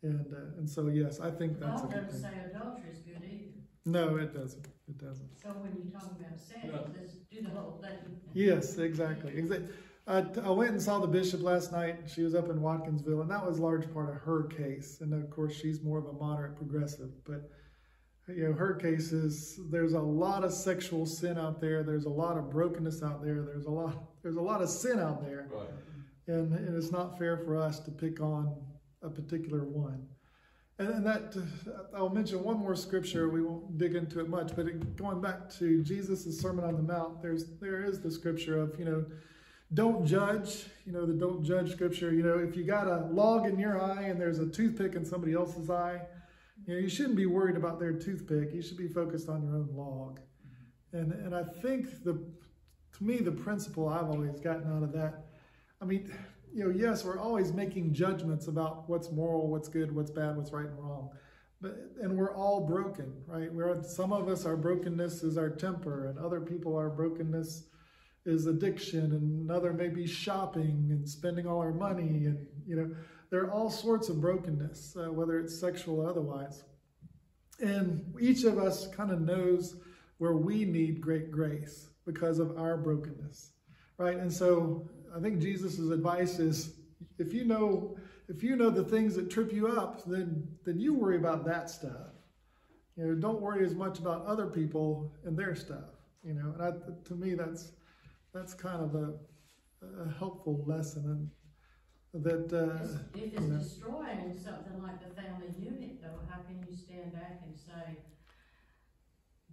And, uh, and so, yes, I think that's a Paul good doesn't thing. say adultery is good either. No, it doesn't, it doesn't. So when you talk about sex, No. let's do the whole thing. Yes, exactly. Exa- I, I went and saw the bishop last night. She was up in Watkinsville, and that was a large part of her case. And of course, she's more of a moderate progressive. But you know, her case is there's a lot of sexual sin out there. There's a lot of brokenness out there. There's a lot there's a lot of sin out there, Right. and, and it's not fair for us to pick on a particular one. And, and that I'll mention one more scripture. We won't dig into it much, but it, going back to Jesus' Sermon on the Mount, there's there is the scripture of you know, don't judge. You know the don't judge scripture. You know if you got a log in your eye and there's a toothpick in somebody else's eye, you know you shouldn't be worried about their toothpick. You should be focused on your own log. And and I think the to me the principle I've always gotten out of that. I mean, you know, yes, we're always making judgments about what's moral, what's good, what's bad, what's right and wrong. But and we're all broken, right? We're some of us our brokenness is our temper, and other people our brokenness is addiction, and another may be shopping and spending all our money, and you know, there are all sorts of brokenness, uh, whether it's sexual or otherwise. And each of us kind of knows where we need great grace because of our brokenness, right? And so I think Jesus' advice is if you know if you know the things that trip you up, then then you worry about that stuff. You know, don't worry as much about other people and their stuff. You know, and I, to me that's that's kind of a, a helpful lesson, and that uh, If it's you know. destroying something like the family unit though, how can you stand back and say,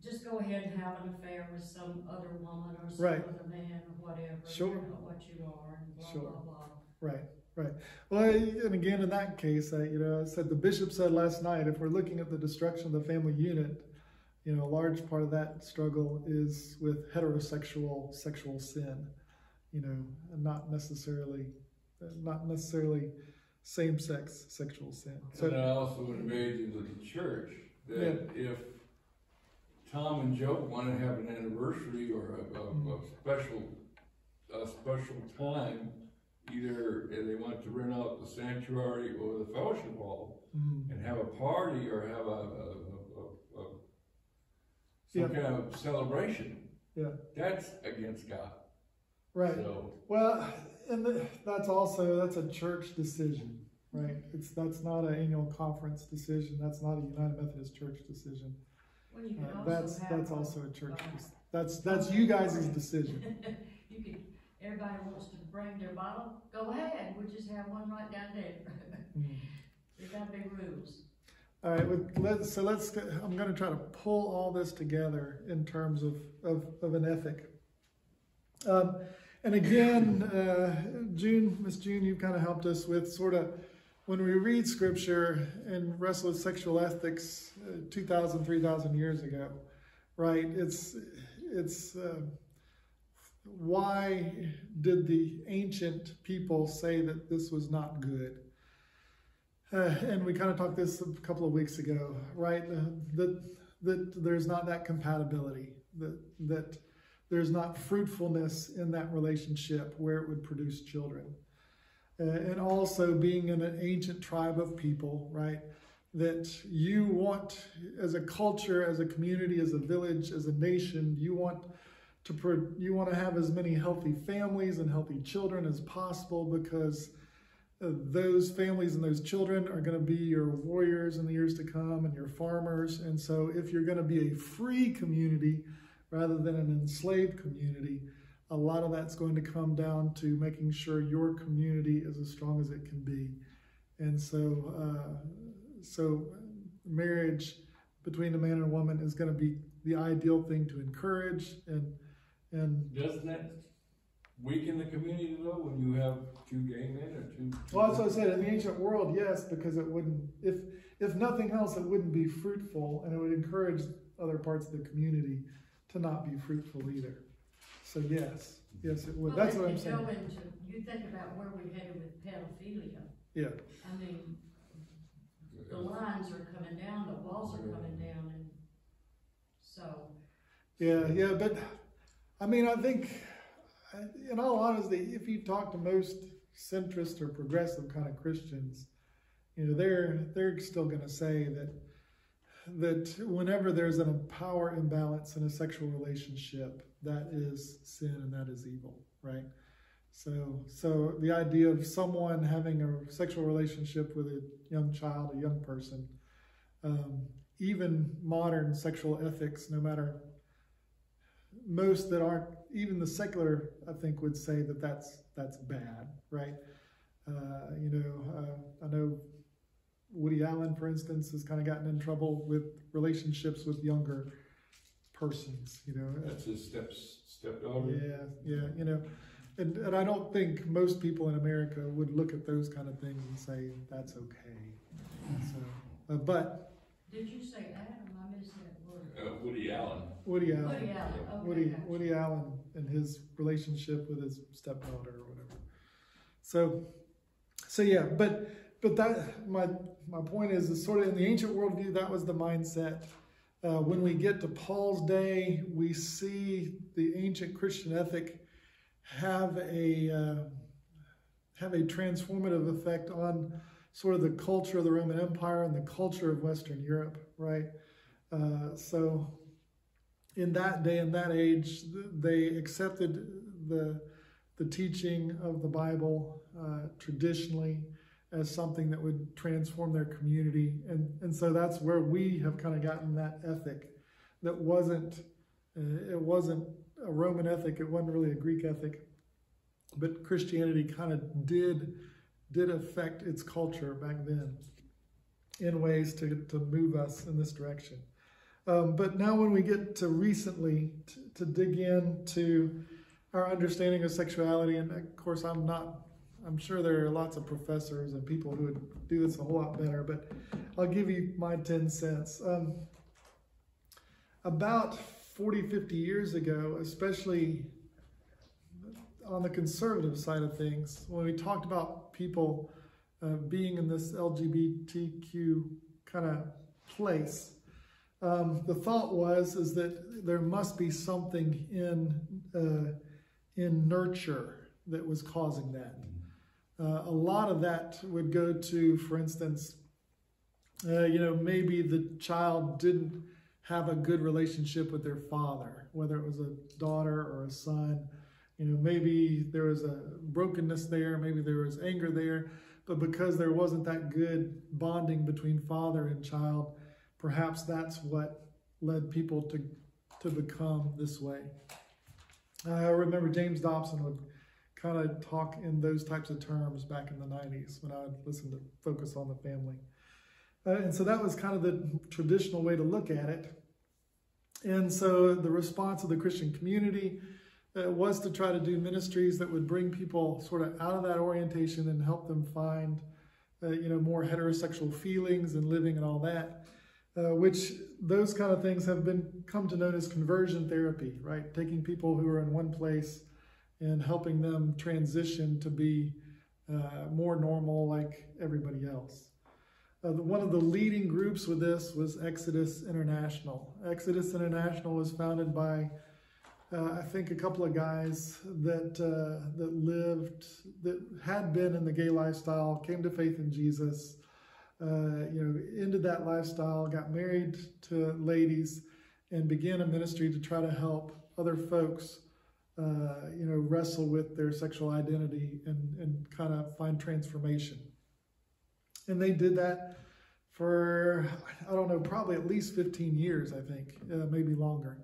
just go ahead and have an affair with some other woman or some Right. other man or whatever. Sure. What you are and blah, Sure. blah, blah. Right, right. Well, and again, in that case, I, you know, I said the bishop said last night, if we're looking at the destruction of the family unit, you know, a large part of that struggle is with heterosexual sexual sin, you know, not necessarily, not necessarily same-sex sexual sin. And I So, also would imagine that the church, that if Tom and Joe wanna have an anniversary or a, a, a special, a special time, either they want to rent out the sanctuary or the fellowship hall mm, and have a party or have a, a some Yeah. kind of celebration. Yeah. That's against God, right. so. Well, and the, that's also that's a church decision, right? It's that's not an annual conference decision. That's not a United Methodist Church decision. Well, you Uh, could that's also have. that's also a church. dec- That's that's you guys' decision. You could, everybody wants to bring their bottle, go ahead, we'll just have one right down there. Mm. There's gotta be rules. All right. With, let's, so let's. I'm going to try to pull all this together in terms of of, of an ethic. Um, and again, uh, June, Miss June, you've kind of helped us with sort of when we read scripture and wrestle with sexual ethics uh, 2,000, 3,000 years ago, right? It's it's uh, why did the ancient people say that this was not good? Uh, and we kind of talked this a couple of weeks ago, right? Uh, that that there's not that compatibility, that that there's not fruitfulness in that relationship where it would produce children, uh, and also being in an ancient tribe of people, right? That you want, as a culture, as a community, as a village, as a nation, you want to you want to have as many healthy families and healthy children as possible because those families and those children are going to be your warriors in the years to come and your farmers. And so, if you're going to be a free community rather than an enslaved community, a lot of that's going to come down to making sure your community is as strong as it can be. And so, uh, so marriage between a man and a woman is going to be the ideal thing to encourage and and Doesn't that weaken the community though, when you have two gay men or two? Well, that's what I said. In the ancient world, yes, because it wouldn't, if if nothing else, it wouldn't be fruitful, and it would encourage other parts of the community to not be fruitful either. So yes, yes, it would. Well, That's what I'm saying. Go into, you think about where we headed with pedophilia. Yeah. I mean, the lines are coming down, the walls are coming down, and so, Yeah, yeah, but I mean, I think, I- in all honesty, if you talk to most centrist or progressive kind of Christians, you know, they're they're still going to say that that whenever there's a power imbalance in a sexual relationship, that is sin and that is evil, right? So, so the idea of someone having a sexual relationship with a young child, a young person, um, even modern sexual ethics, no matter most that aren't even the secular, I think, would say that that's that's bad, right? Uh, you know, uh, I know Woody Allen, for instance, has kind of gotten in trouble with relationships with younger persons. You know, That's his step stepdaughter. yeah, yeah, you know, and, and I don't think most people in America would look at those kind of things and say that's okay. So, uh, but did you say Adam? I missed that word. Uh, Woody Allen. Woody Allen, Woody Allen, okay. Woody gotcha. Woody Allen and his relationship with his stepdaughter or whatever. So, so yeah, but but that my my point is, is sort of in the ancient worldview that was the mindset. Uh, when we get to Paul's day, we see the ancient Christian ethic have a uh, have a transformative effect on sort of the culture of the Roman Empire and the culture of Western Europe, right? Uh, so in that day and that age, they accepted the the teaching of the Bible uh, traditionally as something that would transform their community, and and so that's where we have kind of gotten that ethic that wasn't uh, it wasn't a Roman ethic, it wasn't really a Greek ethic, but Christianity kind of did did affect its culture back then in ways to to move us in this direction. Um, but now, when we get to recently to dig into our understanding of sexuality, and of course, I'm not, I'm sure there are lots of professors and people who would do this a whole lot better, but I'll give you my 10 cents. Um, about 40, 50 years ago, especially on the conservative side of things, when we talked about people uh, being in this LGBTQ kind of place, um, the thought was is that there must be something in uh, in nurture that was causing that. Uh, a lot of that would go to, for instance, uh, you know, maybe the child didn't have a good relationship with their father, whether it was a daughter or a son. You know, maybe there was a brokenness there, maybe there was anger there, but because there wasn't that good bonding between father and child, perhaps that's what led people to to become this way. I remember James Dobson would kind of talk in those types of terms back in the 90s when I would listen to Focus on the Family. Uh, and so that was kind of the traditional way to look at it. And so the response of the Christian community uh, was to try to do ministries that would bring people sort of out of that orientation and help them find, uh, you know, more heterosexual feelings and living and all that. Uh, which those kind of things have been come to known as conversion therapy, right? Taking people who are in one place and helping them transition to be uh, more normal like everybody else. Uh, one of the leading groups with this was Exodus International. Exodus International was founded by, uh, I think, a couple of guys that uh, that lived that had been in the gay lifestyle, came to faith in Jesus uh, you know, ended that lifestyle, got married to ladies, and began a ministry to try to help other folks, uh, you know, wrestle with their sexual identity and, and kind of find transformation. And they did that for, I don't know, probably at least 15 years, I think, uh, maybe longer.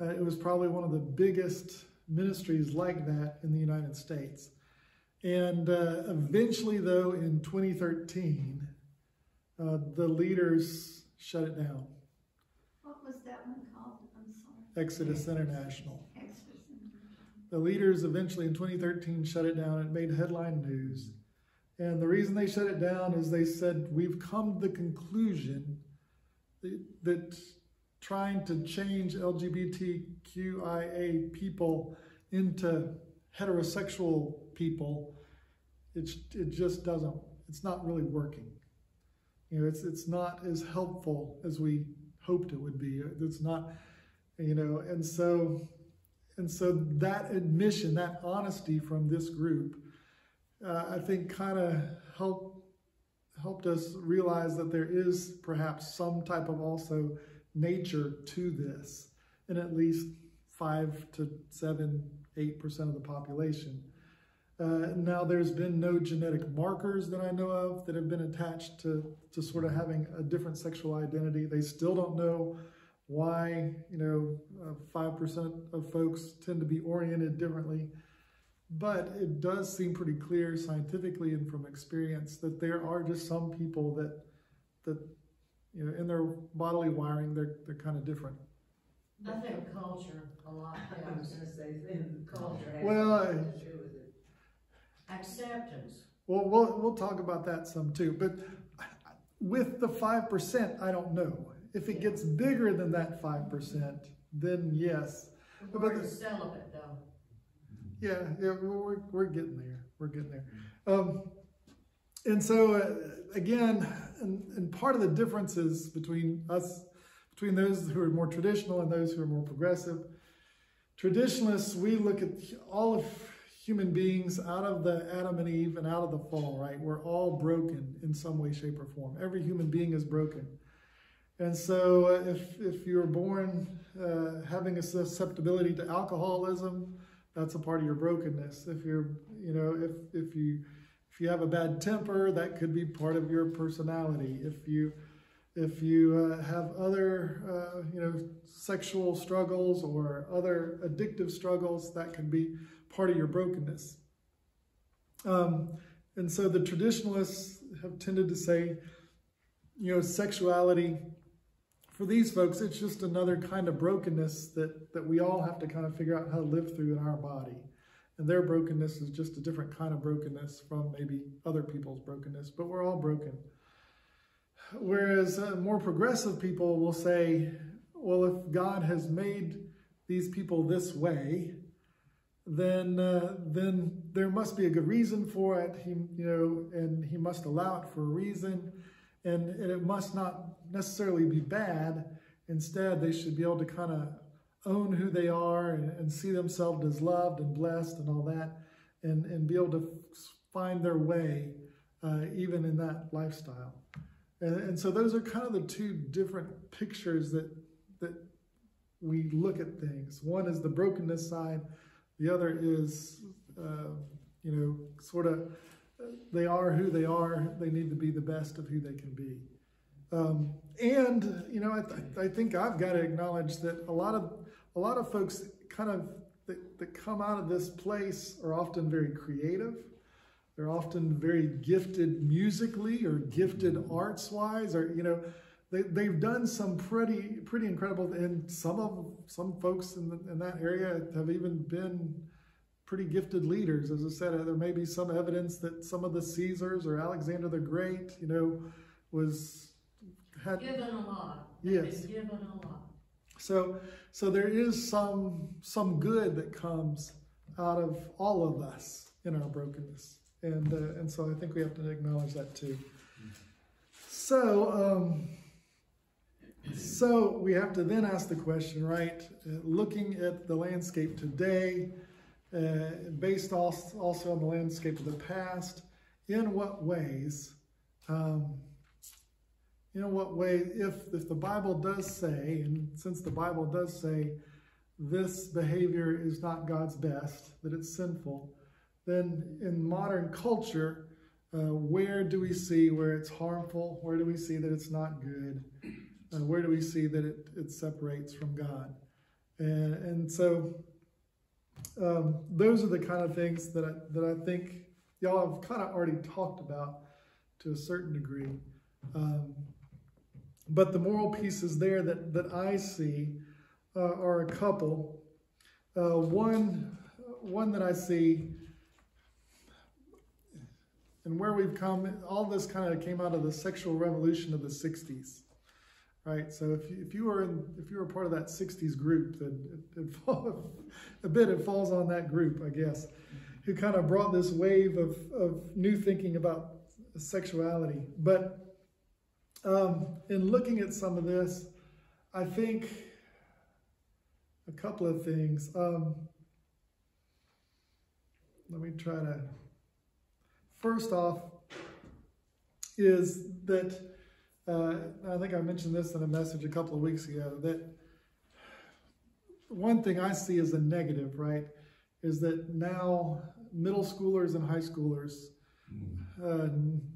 Uh, it was probably one of the biggest ministries like that in the United States. And uh, eventually, though, in 2013, uh, the leaders shut it down. What was that one called? I'm sorry. Exodus International. Exodus. The leaders eventually in 2013 shut it down. It made headline news. And the reason they shut it down is they said, We've come to the conclusion that, that trying to change LGBTQIA people into heterosexual people, it's, it just doesn't, it's not really working. You know, it's it's not as helpful as we hoped it would be. It's not, you know, and so and so that admission, that honesty from this group, uh, I think, kind of helped helped us realize that there is perhaps some type of also nature to this in at least five to seven, eight percent of the population. Uh, now, there's been no genetic markers that I know of that have been attached to, to sort of having a different sexual identity. They still don't know why, you know, uh, 5% of folks tend to be oriented differently. But it does seem pretty clear scientifically and from experience that there are just some people that, that you know, in their bodily wiring, they're, they're kind of different. I think culture a lot I was helps. gonna say, culture has. Well, I- something to do with it. Acceptance. Well, we'll we'll talk about that some too. But with the five percent, I don't know if it gets bigger than that five percent. Then yes, The But word the- is celibate though. yeah, yeah, we're we're, we're getting there. We're getting there. Um, and so uh, again, and, and part of the differences between us, between those who are more traditional and those who are more progressive. Traditionalists, we look at all of human beings out of the Adam and Eve and out of the fall, right? We're all broken in some way, shape, or form. Every human being is broken. And so uh, if, if you're born uh, having a susceptibility to alcoholism, that's a part of your brokenness. If you're, you know, if, if you, if you have a bad temper, that could be part of your personality. If you, if you uh, have other, uh, you know, sexual struggles or other addictive struggles, that can be part of your brokenness. Um, and so the traditionalists have tended to say, you know, sexuality, for these folks, it's just another kind of brokenness that, that we all have to kind of figure out how to live through in our body. And their brokenness is just a different kind of brokenness from maybe other people's brokenness, but we're all broken. Whereas uh, more progressive people will say, well, if God has made these people this way, then uh, then there must be a good reason for it. He, you know, and he must allow it for a reason, and, and it must not necessarily be bad. Instead, they should be able to kind of own who they are and, and see themselves as loved and blessed and all that, and, and be able to find their way uh, even in that lifestyle. And, and so those are kind of the two different pictures that that we look at things. One is the brokenness side. The other is, uh, you know, sort of they are who they are. They need to be the best of who they can be. Um, and you know, I, th- I think I've got to acknowledge that a lot of a lot of folks kind of that, that come out of this place are often very creative. They're often very gifted musically or gifted arts wise, or you know, they, they've done some pretty pretty incredible. And some of some folks in, the, in that area have even been pretty gifted leaders. As I said, there may be some evidence that some of the Caesars or Alexander the Great, you know, was had Given a lot. Yes. Given a lot. so so there is some some good that comes out of all of us in our brokenness, and uh, and so I think we have to acknowledge that too. So um, so we have to then ask the question, right? Uh, looking at the landscape today, uh, based also on the landscape of the past, in what ways? Um, in what way, if, if the Bible does say, and since the Bible does say this behavior is not God's best, that it's sinful, then in modern culture, uh, where do we see where it's harmful? Where do we see that it's not good? Uh, where do we see that it, it separates from God? And, and so um, those are the kind of things that I, that I think y'all have kind of already talked about to a certain degree. Um, but the moral pieces there that, that I see uh, are a couple. Uh, one, one that I see, and where we've come, all this kind of came out of the sexual revolution of the 60s. Right, so if you, if you were in, if you were part of that '60s group, then it, it fall, a bit it falls on that group, I guess, who kind of brought this wave of, of new thinking about sexuality. But um, in looking at some of this, I think a couple of things. Um, let me try to. First off, is that uh, I think I mentioned this in a message a couple of weeks ago that one thing I see as a negative, right, is that now middle schoolers and high schoolers, uh,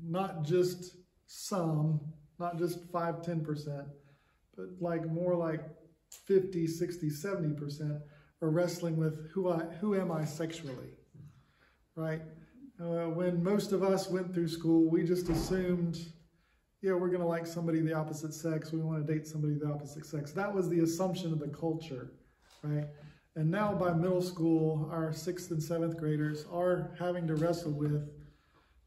not just some, not just 5, 10%, but like more like 50, 60, 70% are wrestling with who I who am I sexually, right? Uh, when most of us went through school, we just assumed, yeah, we're going to like somebody the opposite sex. We want to date somebody the opposite sex. That was the assumption of the culture, right? And now by middle school, our sixth and seventh graders are having to wrestle with,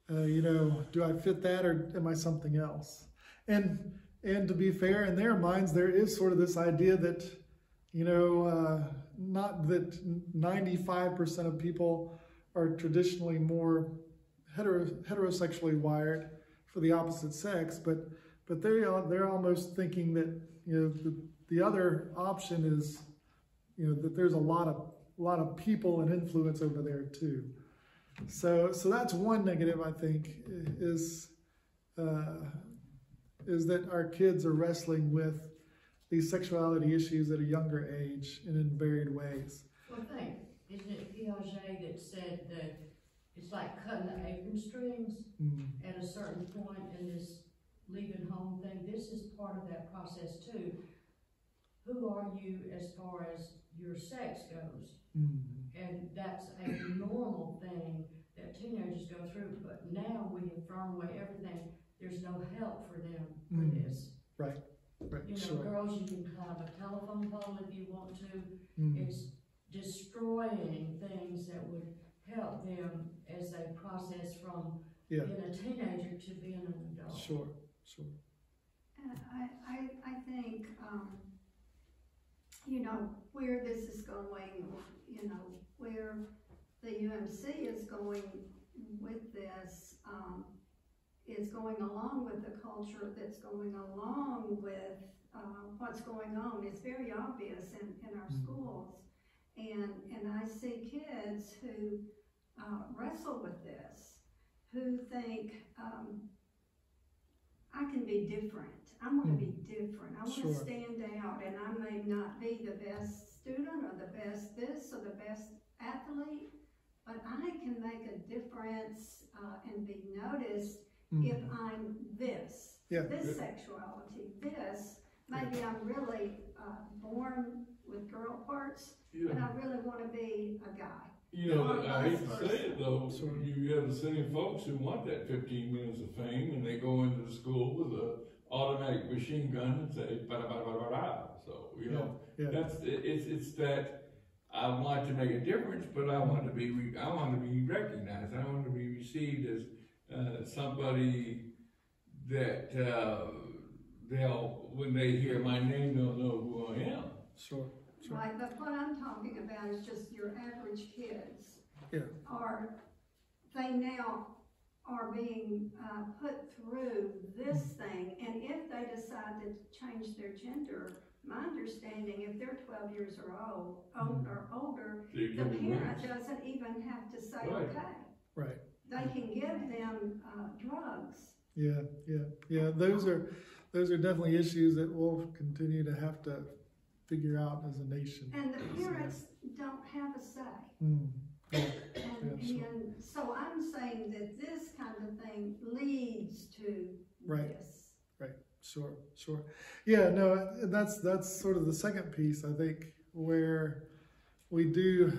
uh, you know, do I fit that or am I something else? And and to be fair, in their minds, there is sort of this idea that, you know, uh, not that 95% of people are traditionally more hetero, heterosexually wired for the opposite sex, but but they are they're almost thinking that you know the the other option is you know that there's a lot of a lot of people and influence over there too. So so that's one negative I think is uh, is that our kids are wrestling with these sexuality issues at a younger age and in varied ways. Well, think, isn't it Piaget that said that it's like cutting the apron strings Mm, at a certain point in this leaving home thing? This is part of that process too. Who are you as far as your sex goes? mm, And that's a normal thing that teenagers go through, but now we have thrown away everything. There's no help for them for Mm. this. right, You know, sure. girls, you can climb a telephone pole if you want to. Mm, It's destroying things that would help them as they process from yeah, being a teenager to being an adult. sure, sure. And I, I, I think, um, you know, where this is going, you know, where the UMC is going with this, um, is going along with the culture that's going along with, uh, what's going on. It's very obvious in, in our Mhm. schools. And, and I see kids who, uh, wrestle with this, who think, um, I can be different. I want to be different. I want Sure. to stand out, and I may not be the best student or the best this or the best athlete, but I can make a difference uh, and be noticed Mm, if I'm this, Yeah. this sexuality, this. Maybe I'm really uh, born with girl parts, but Yeah. I really want to be a guy. You know, I hate to say it though, Sure. you have the same folks who want that fifteen minutes of fame and they go into the school with a automatic machine gun and say, ba da ba da ba da. So, you know, Yeah, that's, it's, it's that, I want to make a difference, but I want to be, re- I want to be recognized, I want to be received as, uh, somebody that, uh, they'll, when they hear my name, they'll know who I am. sure. Right, but what I'm talking about is just your average kids. Yeah. Are, they now are being, uh, put through this thing, and if they decide to change their gender, my understanding, if they're twelve years or old, old or older, They the give parent wings. doesn't even have to say, Right. okay. Right. They can give them, uh, drugs. Yeah, yeah, yeah. Those are those are definitely issues that we'll continue to have to figure out as a nation. And the parents don't have a say. Mm, yeah, And, Yeah, sure. and so I'm saying that this kind of thing leads to Right. this. sure, sure. Yeah, no, that's that's sort of the second piece I think where we do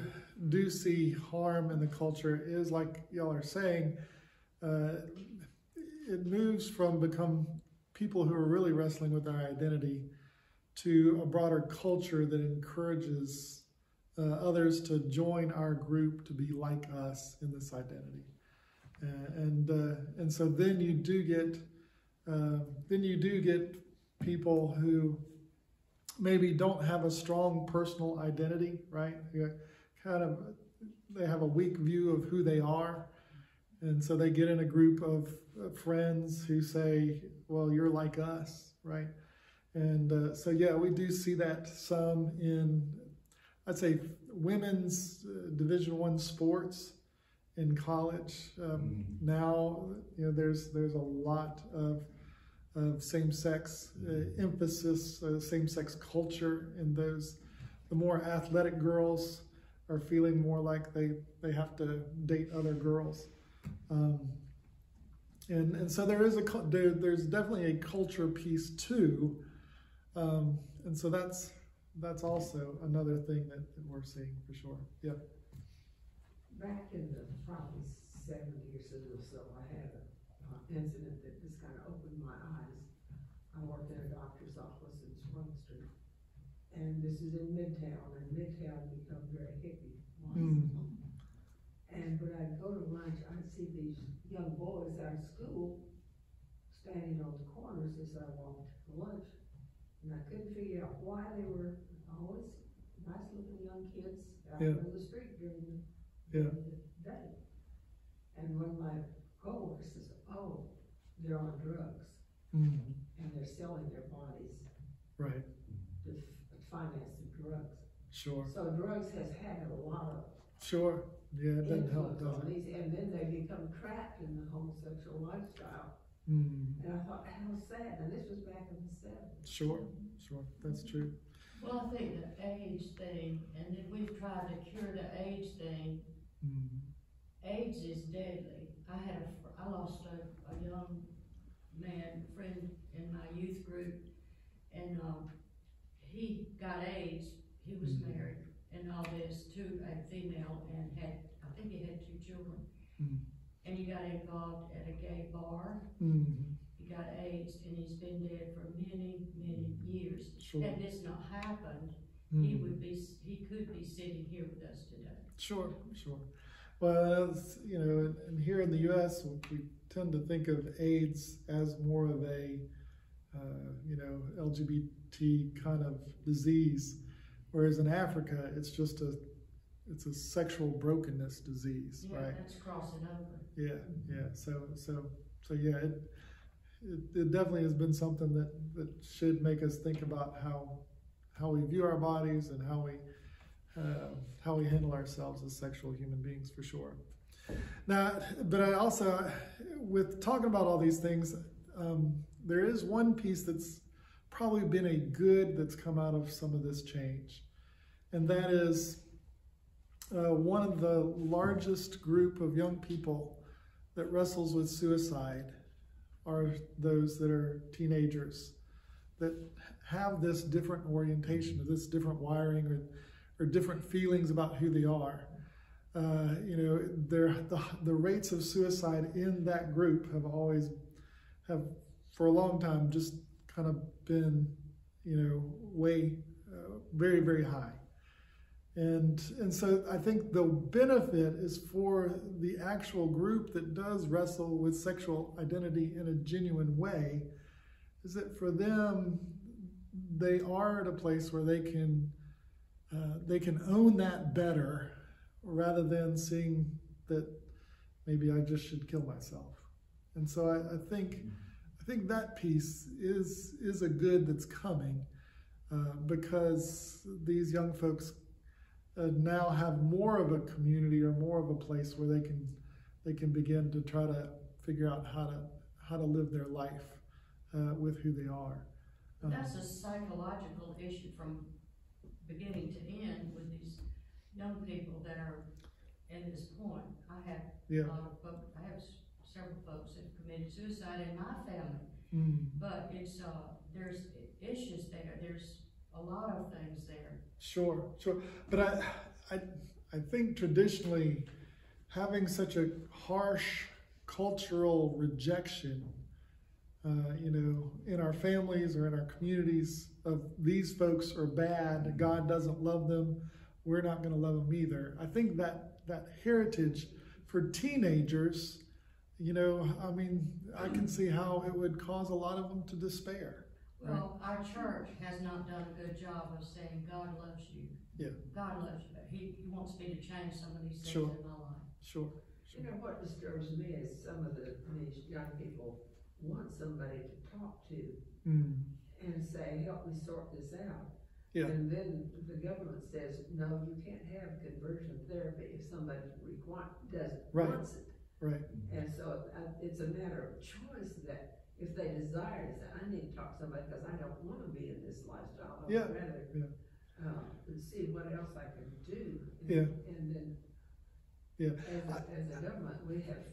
do see harm in the culture is like y'all are saying, uh, it moves from become people who are really wrestling with their identity to a broader culture that encourages uh, others to join our group to be like us in this identity. And uh, and so then you do get uh, then you do get people who maybe don't have a strong personal identity, right? Who kind of they have a weak view of who they are, And so they get in a group of friends who say, well, you're like us, right? And uh, so, yeah, we do see that some in, I'd say, women's uh, Division One sports in college. Um, Now, you know, there's there's a lot of of same-sex uh, emphasis, uh, same-sex culture in those. The more athletic girls are feeling more like they they have to date other girls. Um, and and so there is a there, there's definitely a culture piece too, um, and so that's that's also another thing that, that we're seeing for sure. Yeah. Back in the probably seventy or so or so, I had an uh, incident that just kind of opened my eyes. I worked in a doctor's office in Sprungston, and this is in Midtown, and Midtown become very hippie. Mm. And when I'd go to lunch, I'd see these young boys out of school standing on the corners as I walked to lunch. And I couldn't figure out why they were always nice looking young kids out Yeah. on the street during the, Yeah. during the day. And one of my coworkers says, oh, they're on drugs Mm. and they're selling their bodies Right. to finance the drugs. Sure. So drugs has had a lot of Sure. Yeah, it doesn't help, does it? these, and then they become trapped in the homosexual lifestyle. Mm. And I thought, how sad, and this was back in the seventies. Sure. Sure. That's true. Well, I think the age thing, and then we've tried to cure the age thing, Mm. AIDS is deadly. I had a, fr- I lost a, a young man, friend in my youth group, and, um, he got AIDS, he was Mhm. married, and all this to a female, and had, I think he had two children. Mm. And he got involved at a gay bar, Mm. he got AIDS, and he's been dead for many, many years. Sure. Had this not happened, he Mm. would be, he could be sitting here with us today. Sure, sure. Well, you know, and, and here in the U.S., we tend to think of AIDS as more of a, uh, you know, LGBT kind of disease, whereas in Africa, it's just a, it's a sexual brokenness disease, Yeah, right? that's crossing over. Yeah, yeah. So, so, so yeah. It, it, it definitely has been something that that should make us think about how how we view our bodies and how we uh, how we handle ourselves as sexual human beings for sure. Now, but I also, with talking about all these things, um, there is one piece that's probably been a good that's come out of some of this change, and that is uh, one of the largest group of young people that wrestles with suicide are those that are teenagers that have this different orientation or this different wiring or, or different feelings about who they are. Uh, you know, the, the rates of suicide in that group have always have for a long time just kind of been, you know, way uh, very very high. And and so I think the benefit is for the actual group that does wrestle with sexual identity in a genuine way, is that for them they are at a place where they can uh, they can own that better rather than seeing that maybe I just should kill myself. And so I, I think I think that piece is is a good that's coming uh, because these young folks uh, now have more of a community or more of a place where they can they can begin to try to figure out how to how to live their life uh, with who they are. Um, That's a psychological issue from beginning to end with these young people that are at this point. I have yeah. a lot of folks, I have several folks that have committed suicide in my family, Mm, but it's, uh, there's issues there, there's a lot of things there. Sure, sure. But I, I, I think traditionally having such a harsh cultural rejection, uh, you know, in our families or in our communities of these folks are bad, God doesn't love them, we're not going to love them either. I think that that heritage for teenagers, you know, I mean, I can see how it would cause a lot of them to despair. Right. Well, our church has not done a good job of saying God loves you. Yeah. God loves you, he, he wants me to change some of these things Sure. in my life. Sure, You know, what disturbs me is some of the, these young people want somebody to talk to Mm, and say, help me sort this out. Yeah. And then the government says, no, you can't have conversion therapy if somebody require, doesn't, Right. wants it. right. And so uh, it's a matter of choice that if they desire to say, I need to talk to somebody because I don't want to be in this lifestyle. I'd Yeah, rather, yeah. uh, see what else I can do. And- Yeah. And then. Yeah. As a, as a government, we have,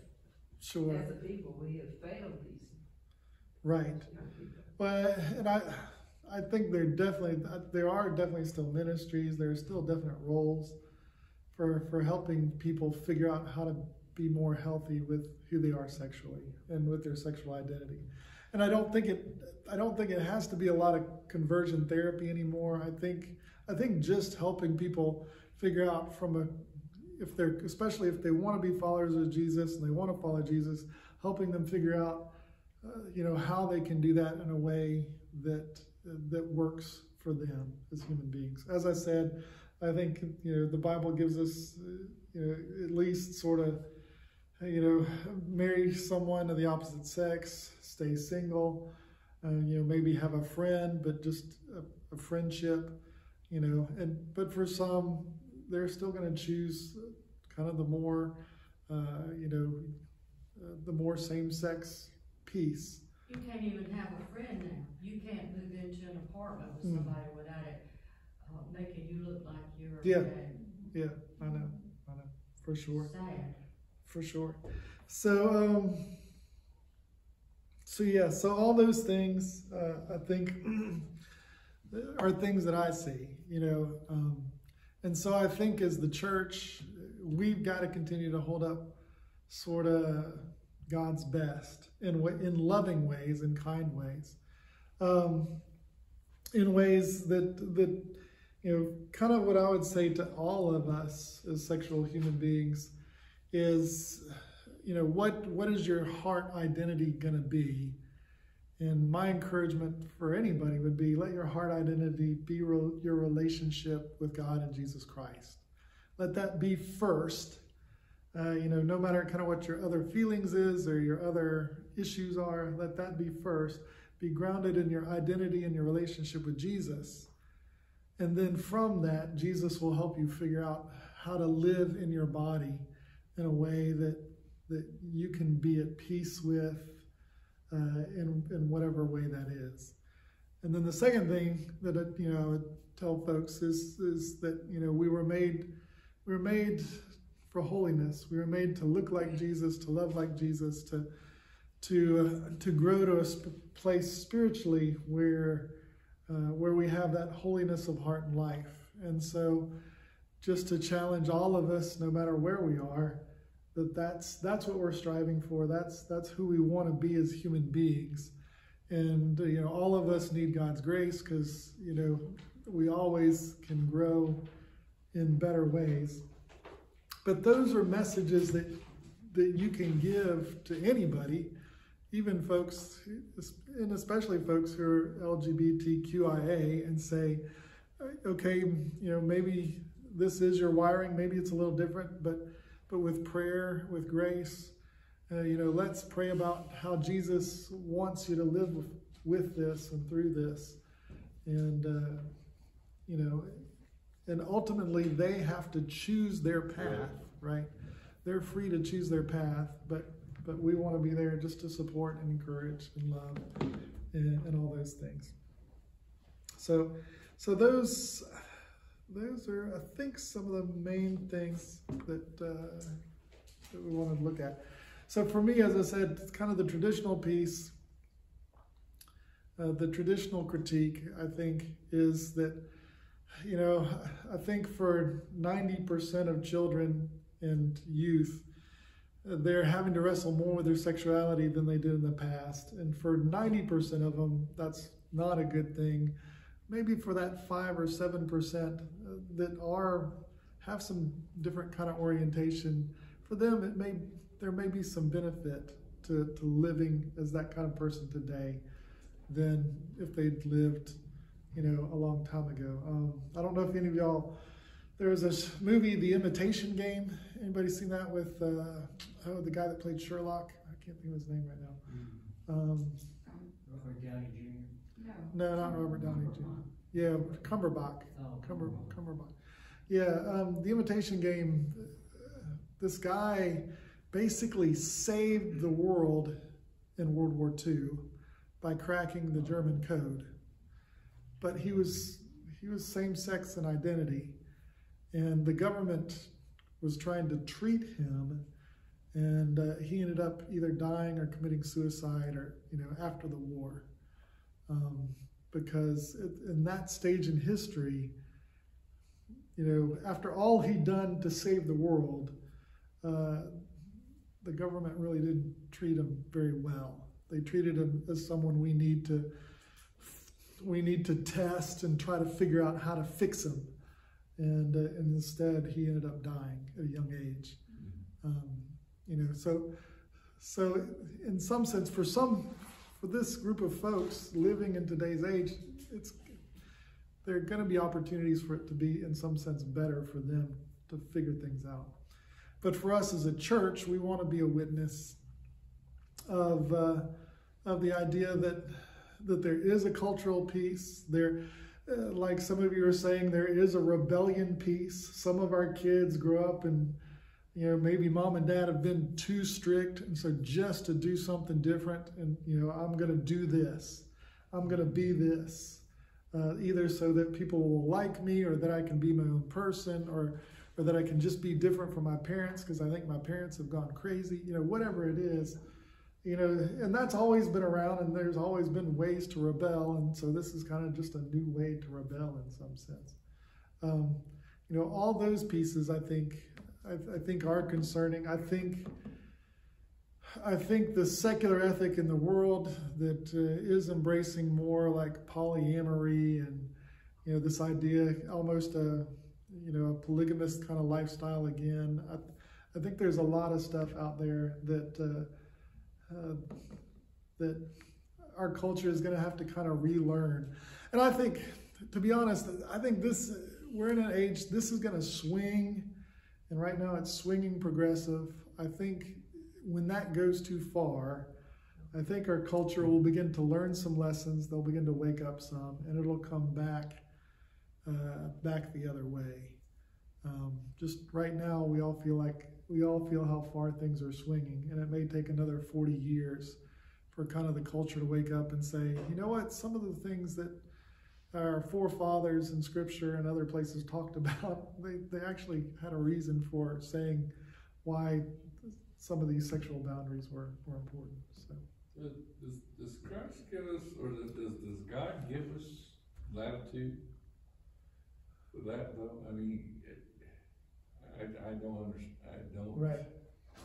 Sure. as a people, we have failed these Right. young people. Well, and I, I think there definitely there are definitely still ministries. There are still definite roles for for helping people figure out how to be more healthy with who they are sexually and with their sexual identity. And I don't think it I don't think it has to be a lot of conversion therapy anymore. I think I think just helping people figure out from a if they're especially if they want to be followers of Jesus and they want to follow Jesus, helping them figure out uh, you know how they can do that in a way that that works for them as human beings. As I said, I think you know the Bible gives us uh, you know at least sort of you know marry someone of the opposite sex, stay single, uh, you know maybe have a friend, but just a, a friendship, you know. And but for some, they're still going to choose kind of the more uh, you know uh, the more same-sex piece. You can't even have a friend now. You can't move into an apartment with Mm. somebody without it, uh, making you look like you're Yeah. Yeah, I know, I know, for sure, Sad. For sure. So, um, so yeah, so all those things, uh, I think, are things that I see, you know, um, and so I think as the church, we've got to continue to hold up sort of God's best in in loving ways, in kind ways, um, in ways that that you know, kind of what I would say to all of us as sexual human beings is, you know, what what is your heart identity going to be? And my encouragement for anybody would be let your heart identity be re- your relationship with God and Jesus Christ. Let that be first. Uh, you know, no matter kind of what your other feelings is or your other issues are, let that be first. Be grounded in your identity and your relationship with Jesus. And then from that, Jesus will help you figure out how to live in your body in a way that that you can be at peace with uh, in, in whatever way that is. And then the second thing that I, you know I would tell folks is is that you know we were made we were made for holiness. We were made to look like Jesus, to love like Jesus, to to uh, to grow to a sp- place spiritually where uh, where we have that holiness of heart and life. And so, just to challenge all of us, no matter where we are, that that's that's what we're striving for. That's that's who we want to be as human beings. And uh, you know, all of us need God's grace because you know we always can grow in better ways. But those are messages that that you can give to anybody, even folks, and especially folks who are LGBTQIA, and say, okay, you know, maybe this is your wiring, maybe it's a little different, but but with prayer, with grace, uh, you know, let's pray about how Jesus wants you to live with, with this and through this, and uh, you know, and ultimately they have to choose their path, right? They're free to choose their path, but but we want to be there just to support and encourage and love and, and all those things. So, so those those are, I think, some of the main things that uh, that we wanted to look at. So for me, as I said, it's kind of the traditional piece. Uh, the traditional critique, I think, is that you know, I think for 90% of children and youth, they're having to wrestle more with their sexuality than they did in the past. And for 90% of them, that's not a good thing. Maybe for that 5 or 7% that are have some different kind of orientation, for them it may there may be some benefit to, to living as that kind of person today than if they'd lived you know, a long time ago. Um, I don't know if any of y'all there was this movie, The Imitation Game. Anybody seen that with uh, oh the guy that played Sherlock? I can't think of his name right now. Um, Robert Downey Jr. No. no, not Robert Downey Jr. Yeah, Cumberbatch. Oh, Cumber, Cumberbatch. Yeah, um, the Imitation Game. uh, This guy basically saved the world in World War II by cracking the German code. But he was he was same sex in identity, and the government was trying to treat him, and uh, he ended up either dying or committing suicide, or you know after the war, um, because it, in that stage in history, you know after all he'd done to save the world, uh, the government really didn't treat him very well. They treated him as someone we need to we need to test and try to figure out how to fix him. And, uh, and instead, he ended up dying at a young age. Um, you know, so so in some sense, for some, for this group of folks living in today's age, it's there are going to be opportunities for it to be, in some sense, better for them to figure things out. But for us as a church, we want to be a witness of uh, of the idea that that there is a cultural piece. There, uh, like some of you are saying, there is a rebellion piece. Some of our kids grow up and you know maybe mom and dad have been too strict, and so just to do something different, and you know I'm going to do this. I'm going to be this. Uh, either so that people will like me, or that I can be my own person, or or that I can just be different from my parents because I think my parents have gone crazy. You know, whatever it is you know, and that's always been around, and there's always been ways to rebel, and so this is kind of just a new way to rebel in some sense. Um, you know, all those pieces, I think, I, I, think are concerning. I think, I think the secular ethic in the world that uh, is embracing more like polyamory and you know this idea, almost a you know a polygamous kind of lifestyle again. I, I think there's a lot of stuff out there that. Uh, uh, that our culture is going to have to kind of relearn. And I think, to be honest, I think this we're in an age this is going to swing, and right now it's swinging progressive. I think when that goes too far, I think our culture will begin to learn some lessons. They'll begin to wake up some, and it'll come back uh, back the other way. Um, just right now, we all feel like we all feel how far things are swinging, and it may take another 40 years for kind of the culture to wake up and say, you know what, some of the things that our forefathers in scripture and other places talked about, they, they actually had a reason for saying why some of these sexual boundaries were, were important. So. Does, does Christ give us, or does, does God give us latitude for that though? I mean, I, I don't understand. I don't Right.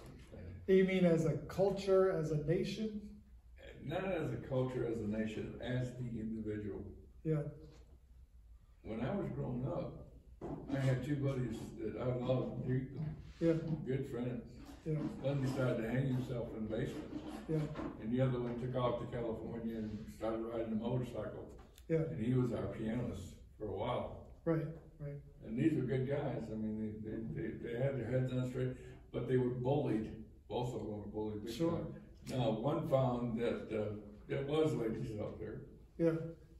understand. You mean as a culture, as a nation? Not as a culture, as a nation, as the individual. Yeah. When I was growing up, I had two buddies that I loved deeply, Yeah. good friends. Yeah. One decided to hang himself in the basement, Yeah. and the other one took off to California and started riding a motorcycle. Yeah. And he was our pianist for a while. Right. Right. And these were good guys. I mean, they, they, they, they had their heads on straight, but they were bullied. Both of them were bullied. Sure. time. Now, one found that uh, there was ladies out there, Yeah.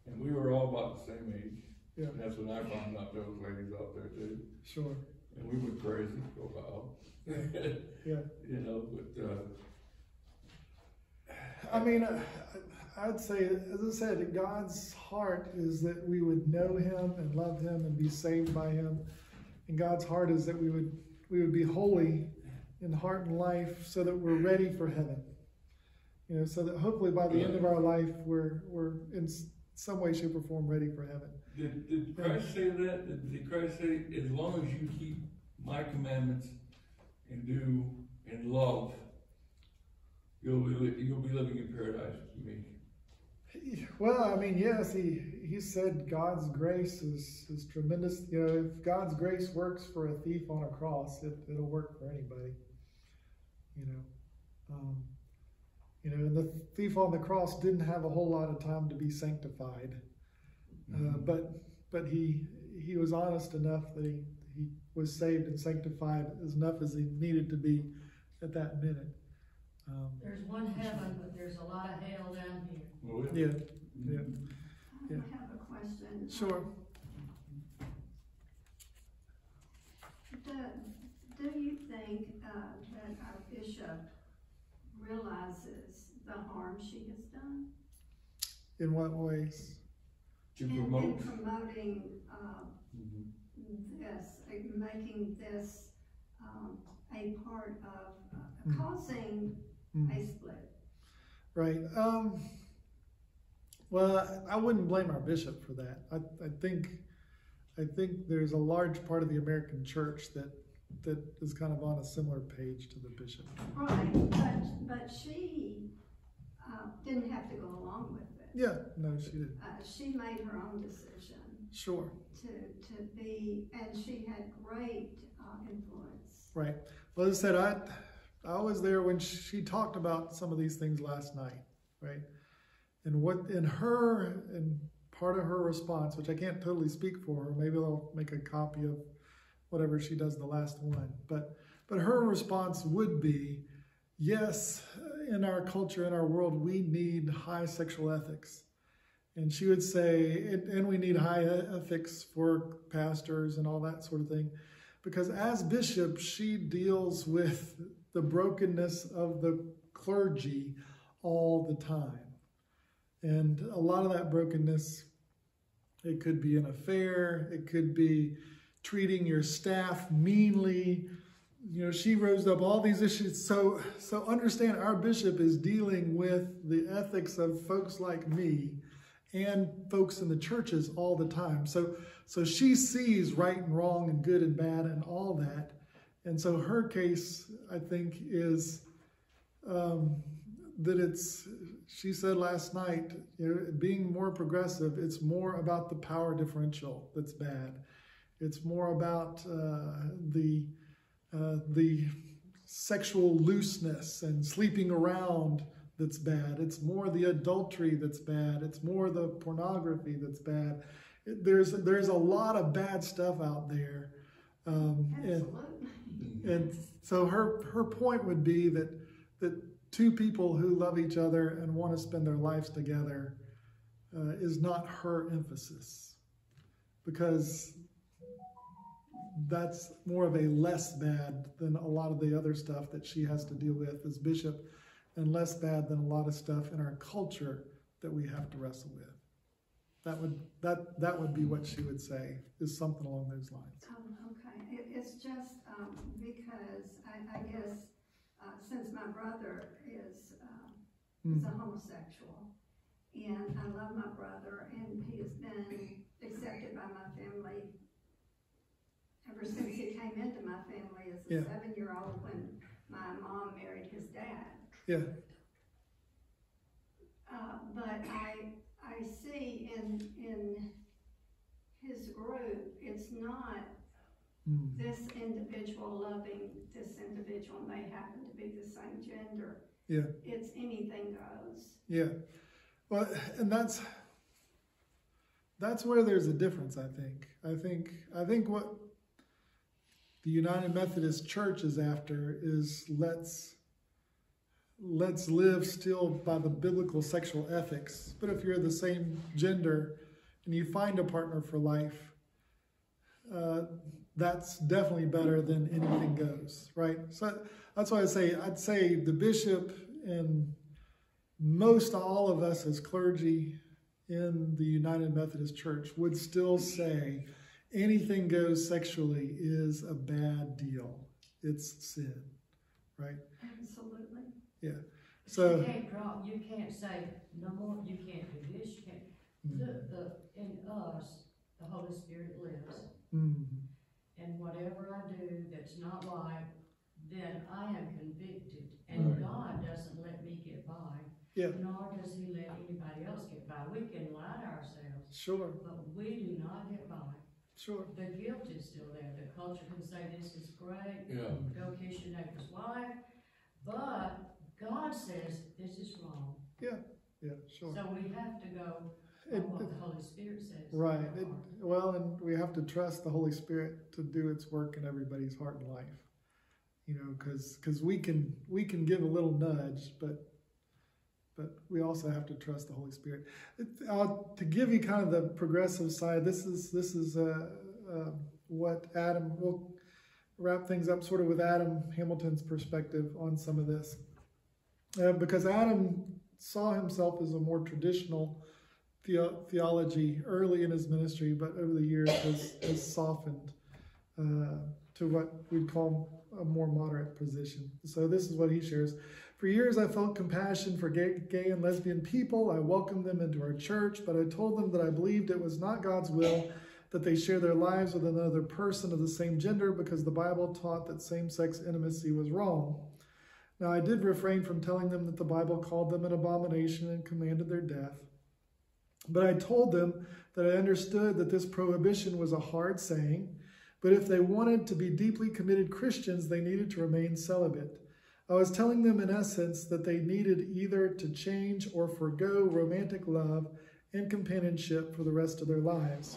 And we were all about the same age. Yeah. And that's when I found out there was ladies out there too. Sure. And we went crazy for a while. Yeah. You know, but uh, I mean, uh, I'd say, as I said, God's heart is that we would know Him and love Him and be saved by Him, and God's heart is that we would we would be holy in heart and life, so that we're ready for heaven. You know, so that hopefully by the end of our life, we're we're in some way, shape, or form ready for heaven. did, did Christ say that? Did, did Christ say, as long as you keep my commandments and do and love, you'll be, li- you'll be living in paradise with me? Well, I mean, yes, he he said God's grace is is tremendous. You know, if God's grace works for a thief on a cross, it it'll work for anybody. You know, um, you know, and the thief on the cross didn't have a whole lot of time to be sanctified, uh, but but he he was honest enough that he he was saved and sanctified as enough as he needed to be at that minute. Um, There's one heaven, but there's a lot of hell down here. Oh, yeah, yeah, I have a question. sure. Do, do you think, uh, that our bishop realizes the harm she has done? In what ways? To In- In promoting, uh, Mhm. this, uh, making this, um, a part of, uh, Mm. causing Hmm. a split. Right. Um, well, I, I wouldn't blame our bishop for that. I, I think, I think there's a large part of the American church that that is kind of on a similar page to the bishop. Right, but, but she, uh, didn't have to go along with it. Yeah. No, she did. Uh, she made her own decision Sure. to, to be, and she had great, uh, influence. Right. Well, as I said, I I was there when she talked about some of these things last night. Right. And what in her and part of her response, which I can't totally speak for maybe I'll make a copy of whatever she does the last one. But but her response would be, yes, in our culture, in our world, we need high sexual ethics. And she would say, and, we need high ethics for pastors and all that sort of thing. Because as bishop, she deals with the brokenness of the clergy all the time. And a lot of that brokenness, it could be an affair, it could be treating your staff meanly. You know, she rose up all these issues. So, so understand our bishop is dealing with the ethics of folks like me and folks in the churches all the time. So, so she sees right and wrong and good and bad and all that. And so her case, I think, is um, that it's, she said last night, you know, being more progressive, it's more about the power differential that's bad. It's more about uh, the uh, the sexual looseness and sleeping around that's bad. It's more the adultery that's bad. It's more the pornography that's bad. There's there's a lot of bad stuff out there, um, and and so her her point would be that that two people who love each other and want to spend their lives together uh, is not her emphasis because that's more of a less bad than a lot of the other stuff that she has to deal with as bishop and less bad than a lot of stuff in our culture that we have to wrestle with. That would that that would be what she would say is something along those lines. Um, okay, it, it's just, um, because I, I guess, uh, since my brother is, uh, is a Mm. homosexual, and I love my brother, and he has been accepted by my family ever since he came into my family as a Yeah. seven-year-old when my mom married his dad. yeah Uh, but I, I see in, in his group, it's not Mm. this individual loving this individual, and they happen to be the same gender. Yeah. It's anything goes. Yeah. Well, and that's that's where there's a difference, I think. I think I think what the United Methodist Church is after is let's let's live still by the biblical sexual ethics. But if you're the same gender and you find a partner for life, uh, that's definitely better than anything goes, right? So that's why I say I'd say the bishop and most all of us as clergy in the United Methodist Church would still say anything goes sexually is a bad deal. It's sin, right? Absolutely. Yeah. So, You can't draw, you can't say, no more, you can't do this, you can't. The, the, in us, the Holy Spirit lives. mm, And whatever I do that's not right, then I am convicted. And Right. God doesn't let me get by. Yeah. Nor does he let anybody else get by. We can lie to ourselves, sure, but we do not get by. Sure, The guilt is still there. The culture can say this is great, Yeah. go kiss your neighbor's wife. But God says this is wrong. yeah, Yeah, sure. So we have to go It- what the Holy Spirit says. Right. It, well, and we have to trust the Holy Spirit to do its work in everybody's heart and life. You know, because because we can we can give a little nudge, but but we also have to trust the Holy Spirit. It, uh, to give you kind of the progressive side, this is this is uh, uh, what Adam. We'll wrap things up sort of with Adam Hamilton's perspective on some of this, uh, because Adam saw himself as a more traditional theo- theology early in his ministry, but over the years has, has softened uh, to what we'd call a more moderate position. So this is what he shares. For years, I felt compassion for gay, gay and lesbian people. I welcomed them into our church, but I told them that I believed it was not God's will that they share their lives with another person of the same gender because the Bible taught that same sex intimacy was wrong. Now, I did refrain from telling them that the Bible called them an abomination and commanded their death. But I told them that I understood that this prohibition was a hard saying, but if they wanted to be deeply committed Christians, they needed to remain celibate. I was telling them, in essence, that they needed either to change or forego romantic love and companionship for the rest of their lives.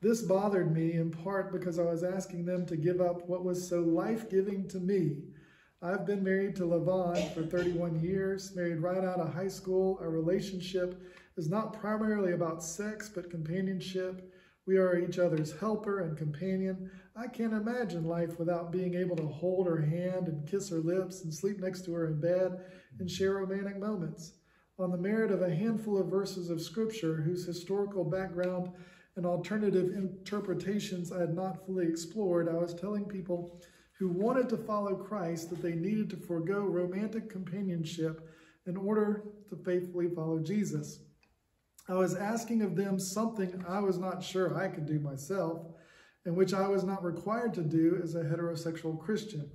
This bothered me in part because I was asking them to give up what was so life giving to me. I've been married to LaVon for 31 years, married right out of high school. Our relationship is not primarily about sex, but companionship. We are each other's helper and companion. I can't imagine life without being able to hold her hand and kiss her lips and sleep next to her in bed and share romantic moments. On the merit of a handful of verses of scripture whose historical background and alternative interpretations I had not fully explored, I was telling people who wanted to follow Christ that they needed to forego romantic companionship in order to faithfully follow Jesus. I was asking of them something I was not sure I could do myself, and which I was not required to do as a heterosexual Christian.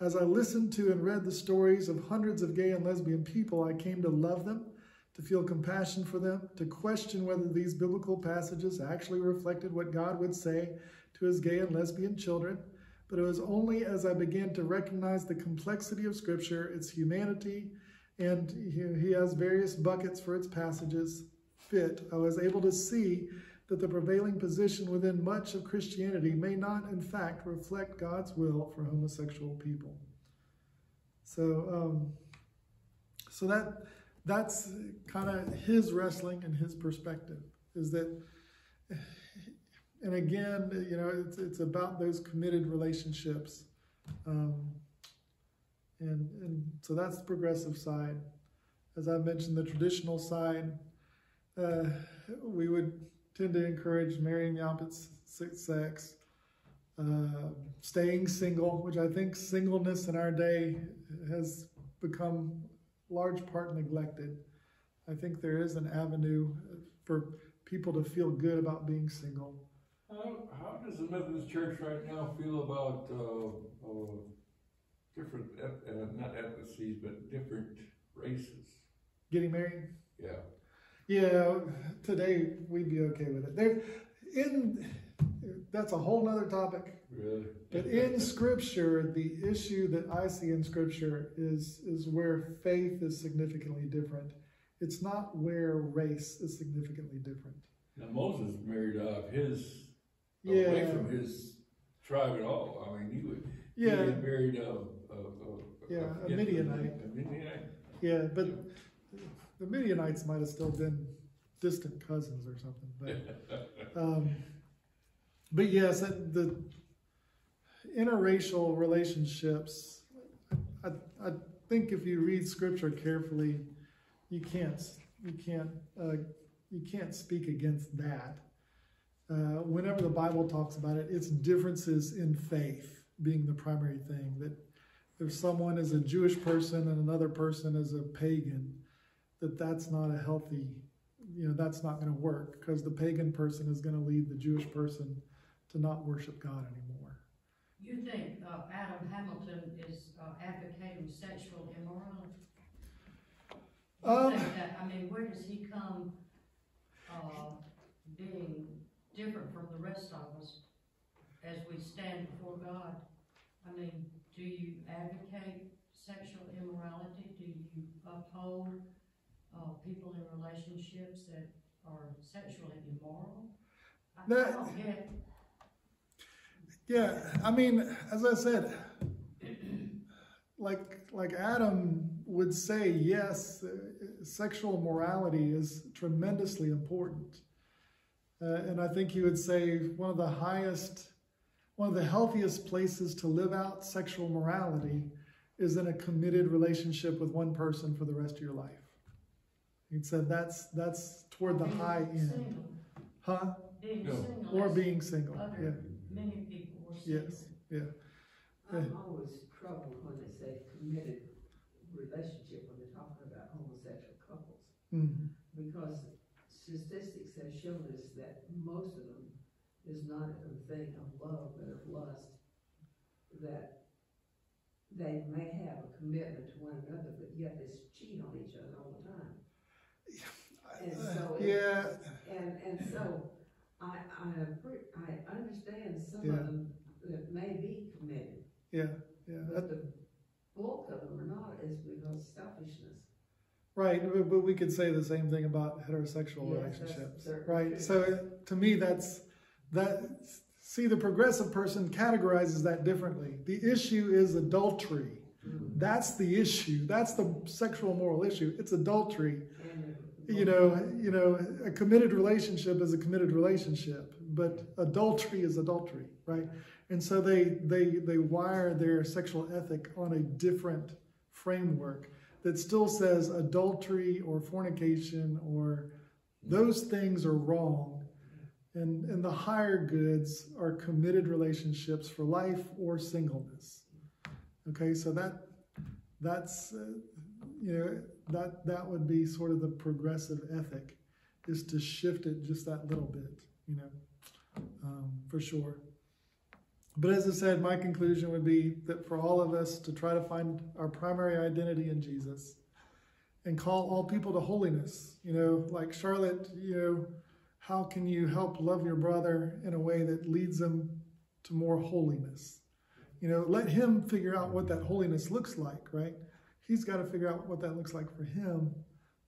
As I listened to and read the stories of hundreds of gay and lesbian people, I came to love them, to feel compassion for them, to question whether these biblical passages actually reflected what God would say to his gay and lesbian children. But it was only as I began to recognize the complexity of Scripture, its humanity, and he has various buckets for its passages fit, I was able to see that the prevailing position within much of Christianity may not, in fact, reflect God's will for homosexual people. So, um, so that that's kind of his wrestling and his perspective is that, and again, you know, it's it's about those committed relationships, um, and and so that's the progressive side. As I mentioned, the traditional side uh, we would tend to encourage marrying the opposite sex, uh, staying single, which I think singleness in our day has become large part neglected. I think there is an avenue for people to feel good about being single. How, how does the Methodist Church right now feel about, uh, uh, different, uh, not ethnicities, but different races? Getting married? Yeah. Yeah, today we'd be okay with it. There, in that's a whole nother topic. Really? But in Scripture, the issue that I see in Scripture is is where faith is significantly different. It's not where race is significantly different. Now Moses married off his, Yeah. away from his tribe at all. I mean, he would, Yeah, had married a, a, a. Yeah, a Midianite. A Midianite. yeah, but the Midianites might have still been distant cousins or something. But um, but yes, the interracial relationships. I, I, I think if you read Scripture carefully, you can't you can't uh, you can't speak against that. Uh, whenever the Bible talks about it, it's differences in faith being the primary thing. That if someone is a Jewish person and another person is a pagan, that that's not a healthy, you know, that's not going to work because the pagan person is going to lead the Jewish person to not worship God anymore. You think uh, Adam Hamilton is uh, advocating sexual immorality? Um, that, I mean, where does he come, uh, being different from the rest of us as we stand before God? I mean, do you advocate sexual immorality? Do you uphold, uh, people in relationships that are sexually immoral? I I don't get, Yeah, I mean, as I said, like like Adam would say, yes, uh, sexual morality is tremendously important, uh, and I think he would say one of the highest, one of the healthiest places to live out sexual morality is in a committed relationship with one person for the rest of your life. He said that's that's toward the being high end, single, huh? being No. single. Or being single, Other, yeah. many people were single. Yes, yeah. I'm always troubled when they say committed relationship when they're talking about homosexual couples. Mhm. Because statistics have shown us that most of them is not a thing of love, but of lust. That they may have a commitment to one another, but yet they cheat on each other all the time. And so it- yeah, And, and so, I, I appre- I understand some Yeah. of them that may be committed, yeah, yeah. but the bulk of them are not, is because selfishness. Right, but, but we could say the same thing about heterosexual Yes, that's relationships, right? So uh, to me, that's that. See, the progressive person categorizes that differently. The issue is adultery. That's the issue. That's the sexual moral issue. It's adultery. And You know, you know, a committed relationship is a committed relationship, but adultery is adultery, right? And so they they they wire their sexual ethic on a different framework that still says adultery or fornication or those things are wrong. And and the higher goods are committed relationships for life or singleness. Okay, so that that's uh, you know that that would be sort of the progressive ethic is to shift it just that little bit you know um, for sure. But as i said my conclusion would be that for all of us to try to find our primary identity in jesus and call all people to holiness you know like charlotte you know how can you help love your brother in a way that leads them to more holiness? You know let him figure out what that holiness looks like right he's got to figure out what that looks like for him.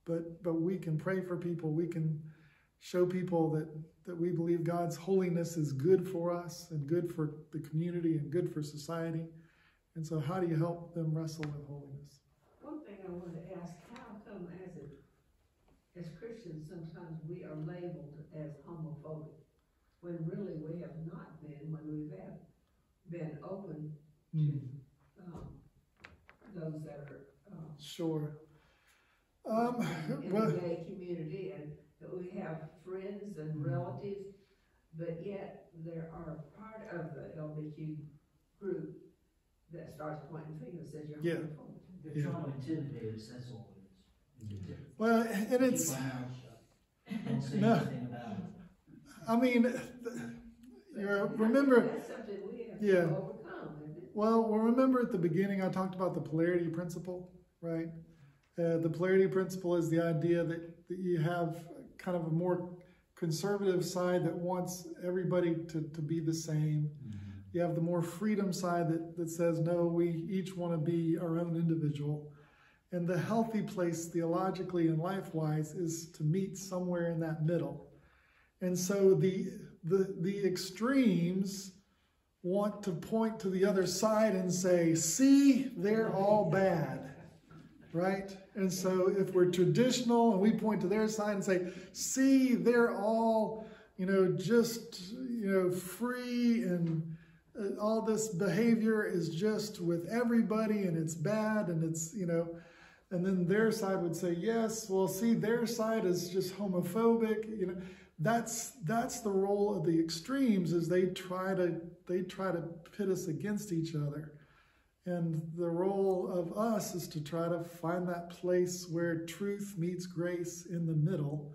But but we can pray for people. We can show people that that we believe god's holiness is good for us and good for the community and good for society. And so how do you help them wrestle with holiness? One thing I want to ask, how come as a, as Christians, sometimes we are labeled as homophobic? When really we have not been, when we've been open Hmm, um, those that are, sure um, in well, the gay community and we have friends and Mhm. relatives, but yet there are part of the LBQ group that starts pointing fingers and says you're Yeah. homophobic. They're trying to intimidate us, that's all it is. Keep well and it's our mouth shut. Don't say No. about it. i mean you know, remember That's something we have Yeah. to overcome. Well, well, remember at the beginning I talked about the polarity principle, right? Uh, the polarity principle is the idea that, that you have kind of a more conservative side that wants everybody to, to be the same. You have the more freedom side that, that says, no, we each want to be our own individual. And the healthy place theologically and life wise is to meet somewhere in that middle. And so the, the, the extremes want to point to the other side and say, see, they're all bad, right? And so if we're traditional and we point to their side and say, see, they're all, you know, just, you know, free and uh, all this behavior is just with everybody and it's bad and it's, you know, and then their side would say, yes, well, see, their side is just homophobic, you know. That's that's the role of the extremes is they try to they try to pit us against each other. And the role of us is to try to find that place where truth meets grace in the middle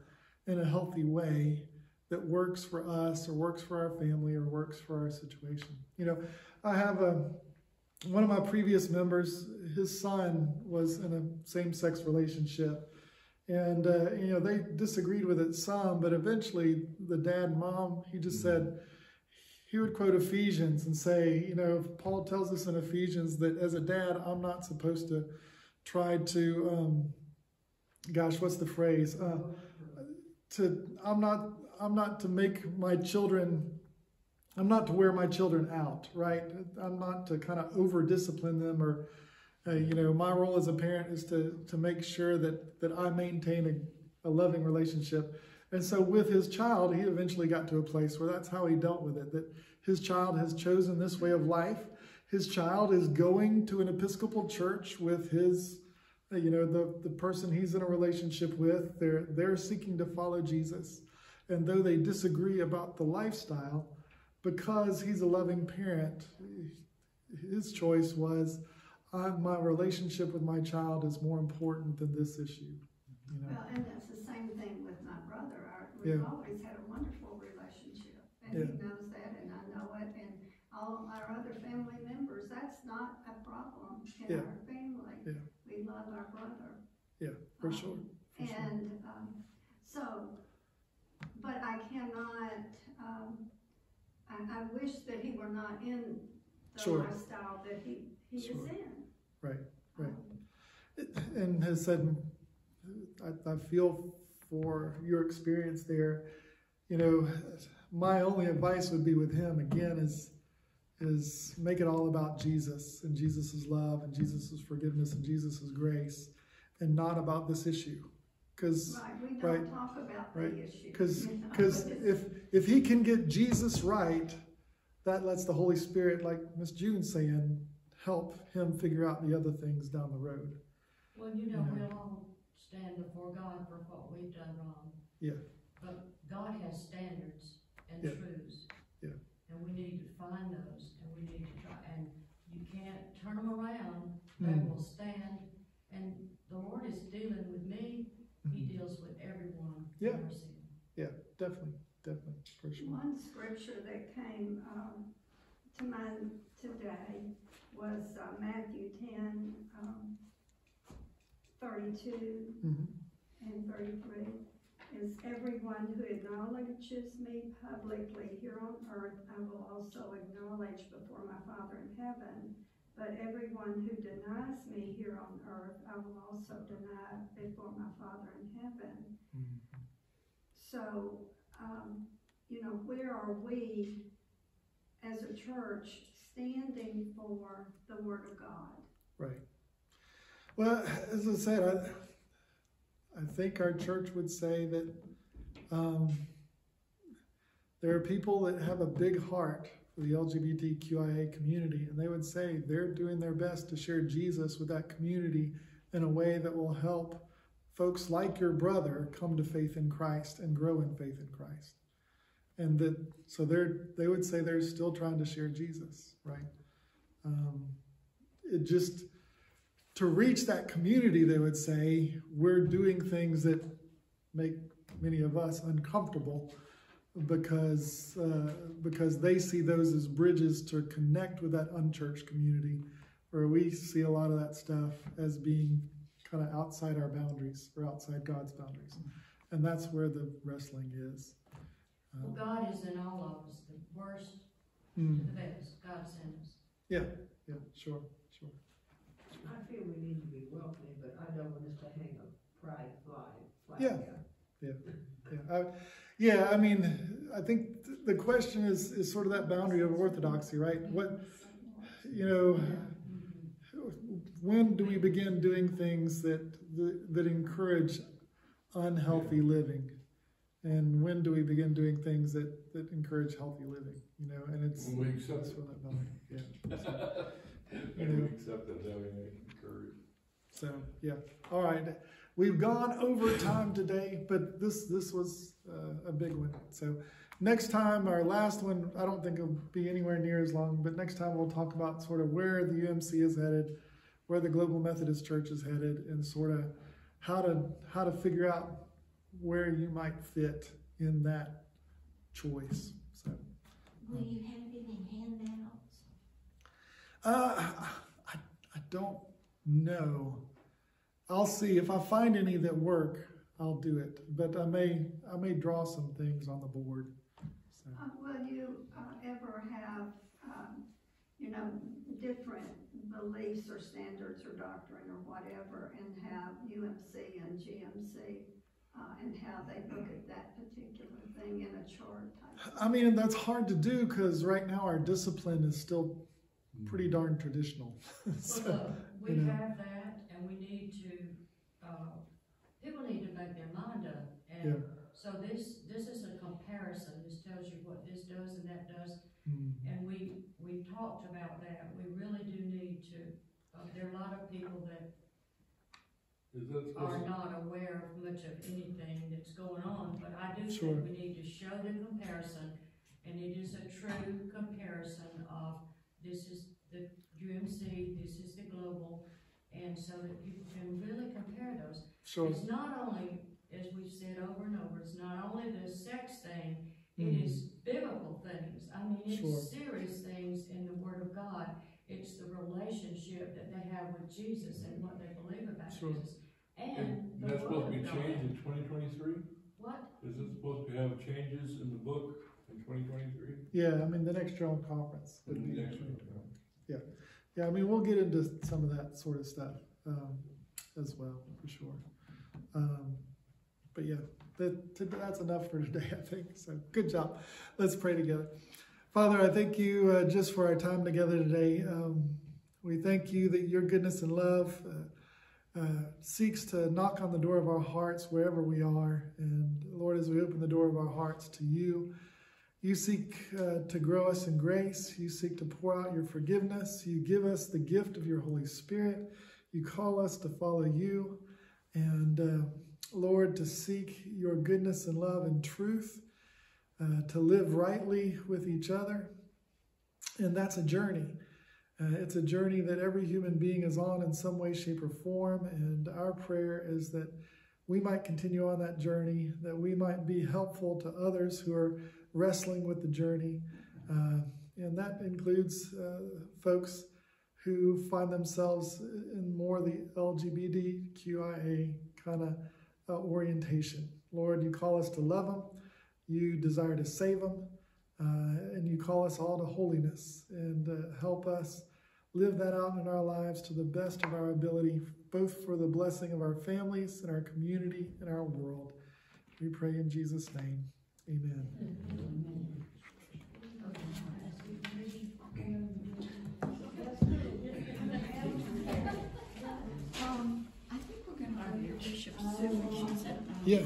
in a healthy way that works for us or works for our family or works for our situation. You know, I have a one of my previous members, his son was in a same-sex relationship and uh, you know they disagreed with it some but eventually the dad and mom he just said he would quote ephesians and say you know paul tells us in ephesians that as a dad i'm not supposed to try to um, gosh what's the phrase uh, to I'm not I'm not to make my children I'm not to wear my children out, right? I'm not to kind of over discipline them or uh, you know, my role as a parent is to to make sure that that I maintain a, a loving relationship. And so with his child, he eventually got to a place where that's how he dealt with it. That his child has chosen this way of life. His child is going to an Episcopal church with his you know the the person he's in a relationship with they're they're seeking to follow jesus and though they disagree about the lifestyle because he's a loving parent his choice was my relationship with my child is more important than this issue you know Well, and that's the same thing with my brother. Our, we've Yeah. always had a wonderful relationship. And he knows that and I know it and all of our other family members, that's not a problem in Yeah. our family. Yeah. We love our brother. yeah for Um, sure for sure. And, um, so, but I cannot, um, I, I wish that he were not in the Sure. lifestyle that he, he is Sure. in. Right, right. Um, and has said, I, I feel for your experience there. You know, my only advice would be with him again is is make it all about Jesus and Jesus' love and Jesus' forgiveness and Jesus' grace, and not about this issue. Because Right, right, talk about right, the issue. because because if if he can get Jesus right, that lets the Holy Spirit, like Miss June saying, help him figure out the other things down the road. Well, you know, Yeah. we'll all stand before God for what we've done wrong. Yeah. But God has standards and Yeah. truths. Yeah. And we need to find those, and we need to try, and you can't turn them around, they Mm. will stand. And the Lord is dealing with me, He deals with everyone. Mm-hmm. Yeah. Definitely, definitely, for sure. One scripture that came, um, to mind today was uh, Matthew ten, um, thirty-two Mhm. and thirty-three. Is everyone who acknowledges me publicly here on earth, I will also acknowledge before my Father in heaven. But everyone who denies me here on earth, I will also deny before my Father in heaven. Mhm. So, um, you know, where are we as a church standing for the Word of God? Right. Well, as I said, I, I think our church would say that um, there are people that have a big heart for the LGBTQIA community, and they would say they're doing their best to share Jesus with that community in a way that will help folks like your brother come to faith in Christ and grow in faith in Christ. And that, so they're, they would say they're still trying to share Jesus, right? Um, it just, to reach that community, they would say, we're doing things that make many of us uncomfortable because uh, because they see those as bridges to connect with that unchurched community, where we see a lot of that stuff as being kind of outside our boundaries or outside God's boundaries, and that's where the wrestling is. Well, Um, God is in all of us, the worst mm, to the best, God sent us. yeah, sure, sure. I feel we need to be welcoming, but I don't want us to hang a pride flag, flag Yeah. out. Yeah, I, yeah. I mean, I think th- the question is is sort of that boundary of orthodoxy, right? What you know, when do we begin doing things that that, that encourage unhealthy living, and when do we begin doing things that that encourage healthy living? You know, and it's When we accept that's it. where that boundary. Yeah. And we accept it, that we make encourage. So yeah, all right. We've gone over time today, but this this was uh, a big one. So next time, our last one, I don't think it'll be anywhere near as long. But next time, we'll talk about sort of where the UMC is headed, where the Global Methodist Church is headed, and sort of how to how to figure out where you might fit in that choice. So. Will you have any handouts? Uh, I, I don't know. I'll see if I find any that work. I'll do it, but I may I may draw some things on the board. So, Uh, will you, uh, ever have, um, you know, different beliefs or standards or doctrine or whatever and have UMC and GMC uh, and how they look at that particular thing in a chart type. I mean, that's hard to do because right now our discipline is still pretty darn traditional. so, Well, look, we you know. have that, and we need to, uh, people need to make their mind up. Yeah. So this, this is a comparison, this tells you what this does and that does, mm, and we, we talked about that. We really do need to, uh, there are a lot of people that are not aware of much of anything that's going on, but I do Sure. think we need to show the comparison, and it is a true comparison of, this is the UMC, this is the global, and so that people can really compare those. sure. It's not only, as we've said over and over, it's not only the sex thing, it Mhm. is biblical things. I mean, Sure. it's serious things in the Word of God. It's the relationship that they have with Jesus and what they believe about Sure. Jesus. and And the that's supposed to Word be of God. changed in twenty twenty-three? What? Is it supposed to have changes in the book in twenty twenty-three? Yeah, I mean, the next general conference would be. Next one. Yeah, Yeah, I mean, we'll get into some of that sort of stuff um, as well, for sure. Um, but yeah, that, that's enough for today, I think. So good job. Let's pray together. Father, I thank you uh, just for our time together today. Um, we thank you that your goodness and love uh, uh, seeks to knock on the door of our hearts wherever we are. And Lord, as we open the door of our hearts to you, you seek uh, to grow us in grace. You seek to pour out your forgiveness. You give us the gift of your Holy Spirit. You call us to follow you. And uh, Lord, to seek your goodness and love and truth, uh, to live rightly with each other. And that's a journey. Uh, it's a journey that every human being is on in some way, shape, or form. And our prayer is that we might continue on that journey, that we might be helpful to others who are wrestling with the journey. Uh, and that includes uh, folks who find themselves in more the LGBTQIA kind of uh, orientation. Lord, you call us to love them, you desire to save them, uh, and you call us all to holiness and help us live that out in our lives to the best of our ability, both for the blessing of our families and our community and our world. We pray in Jesus' name. Amen. Um, I think we're gonna go to Bishop Sue, she's at. Yeah.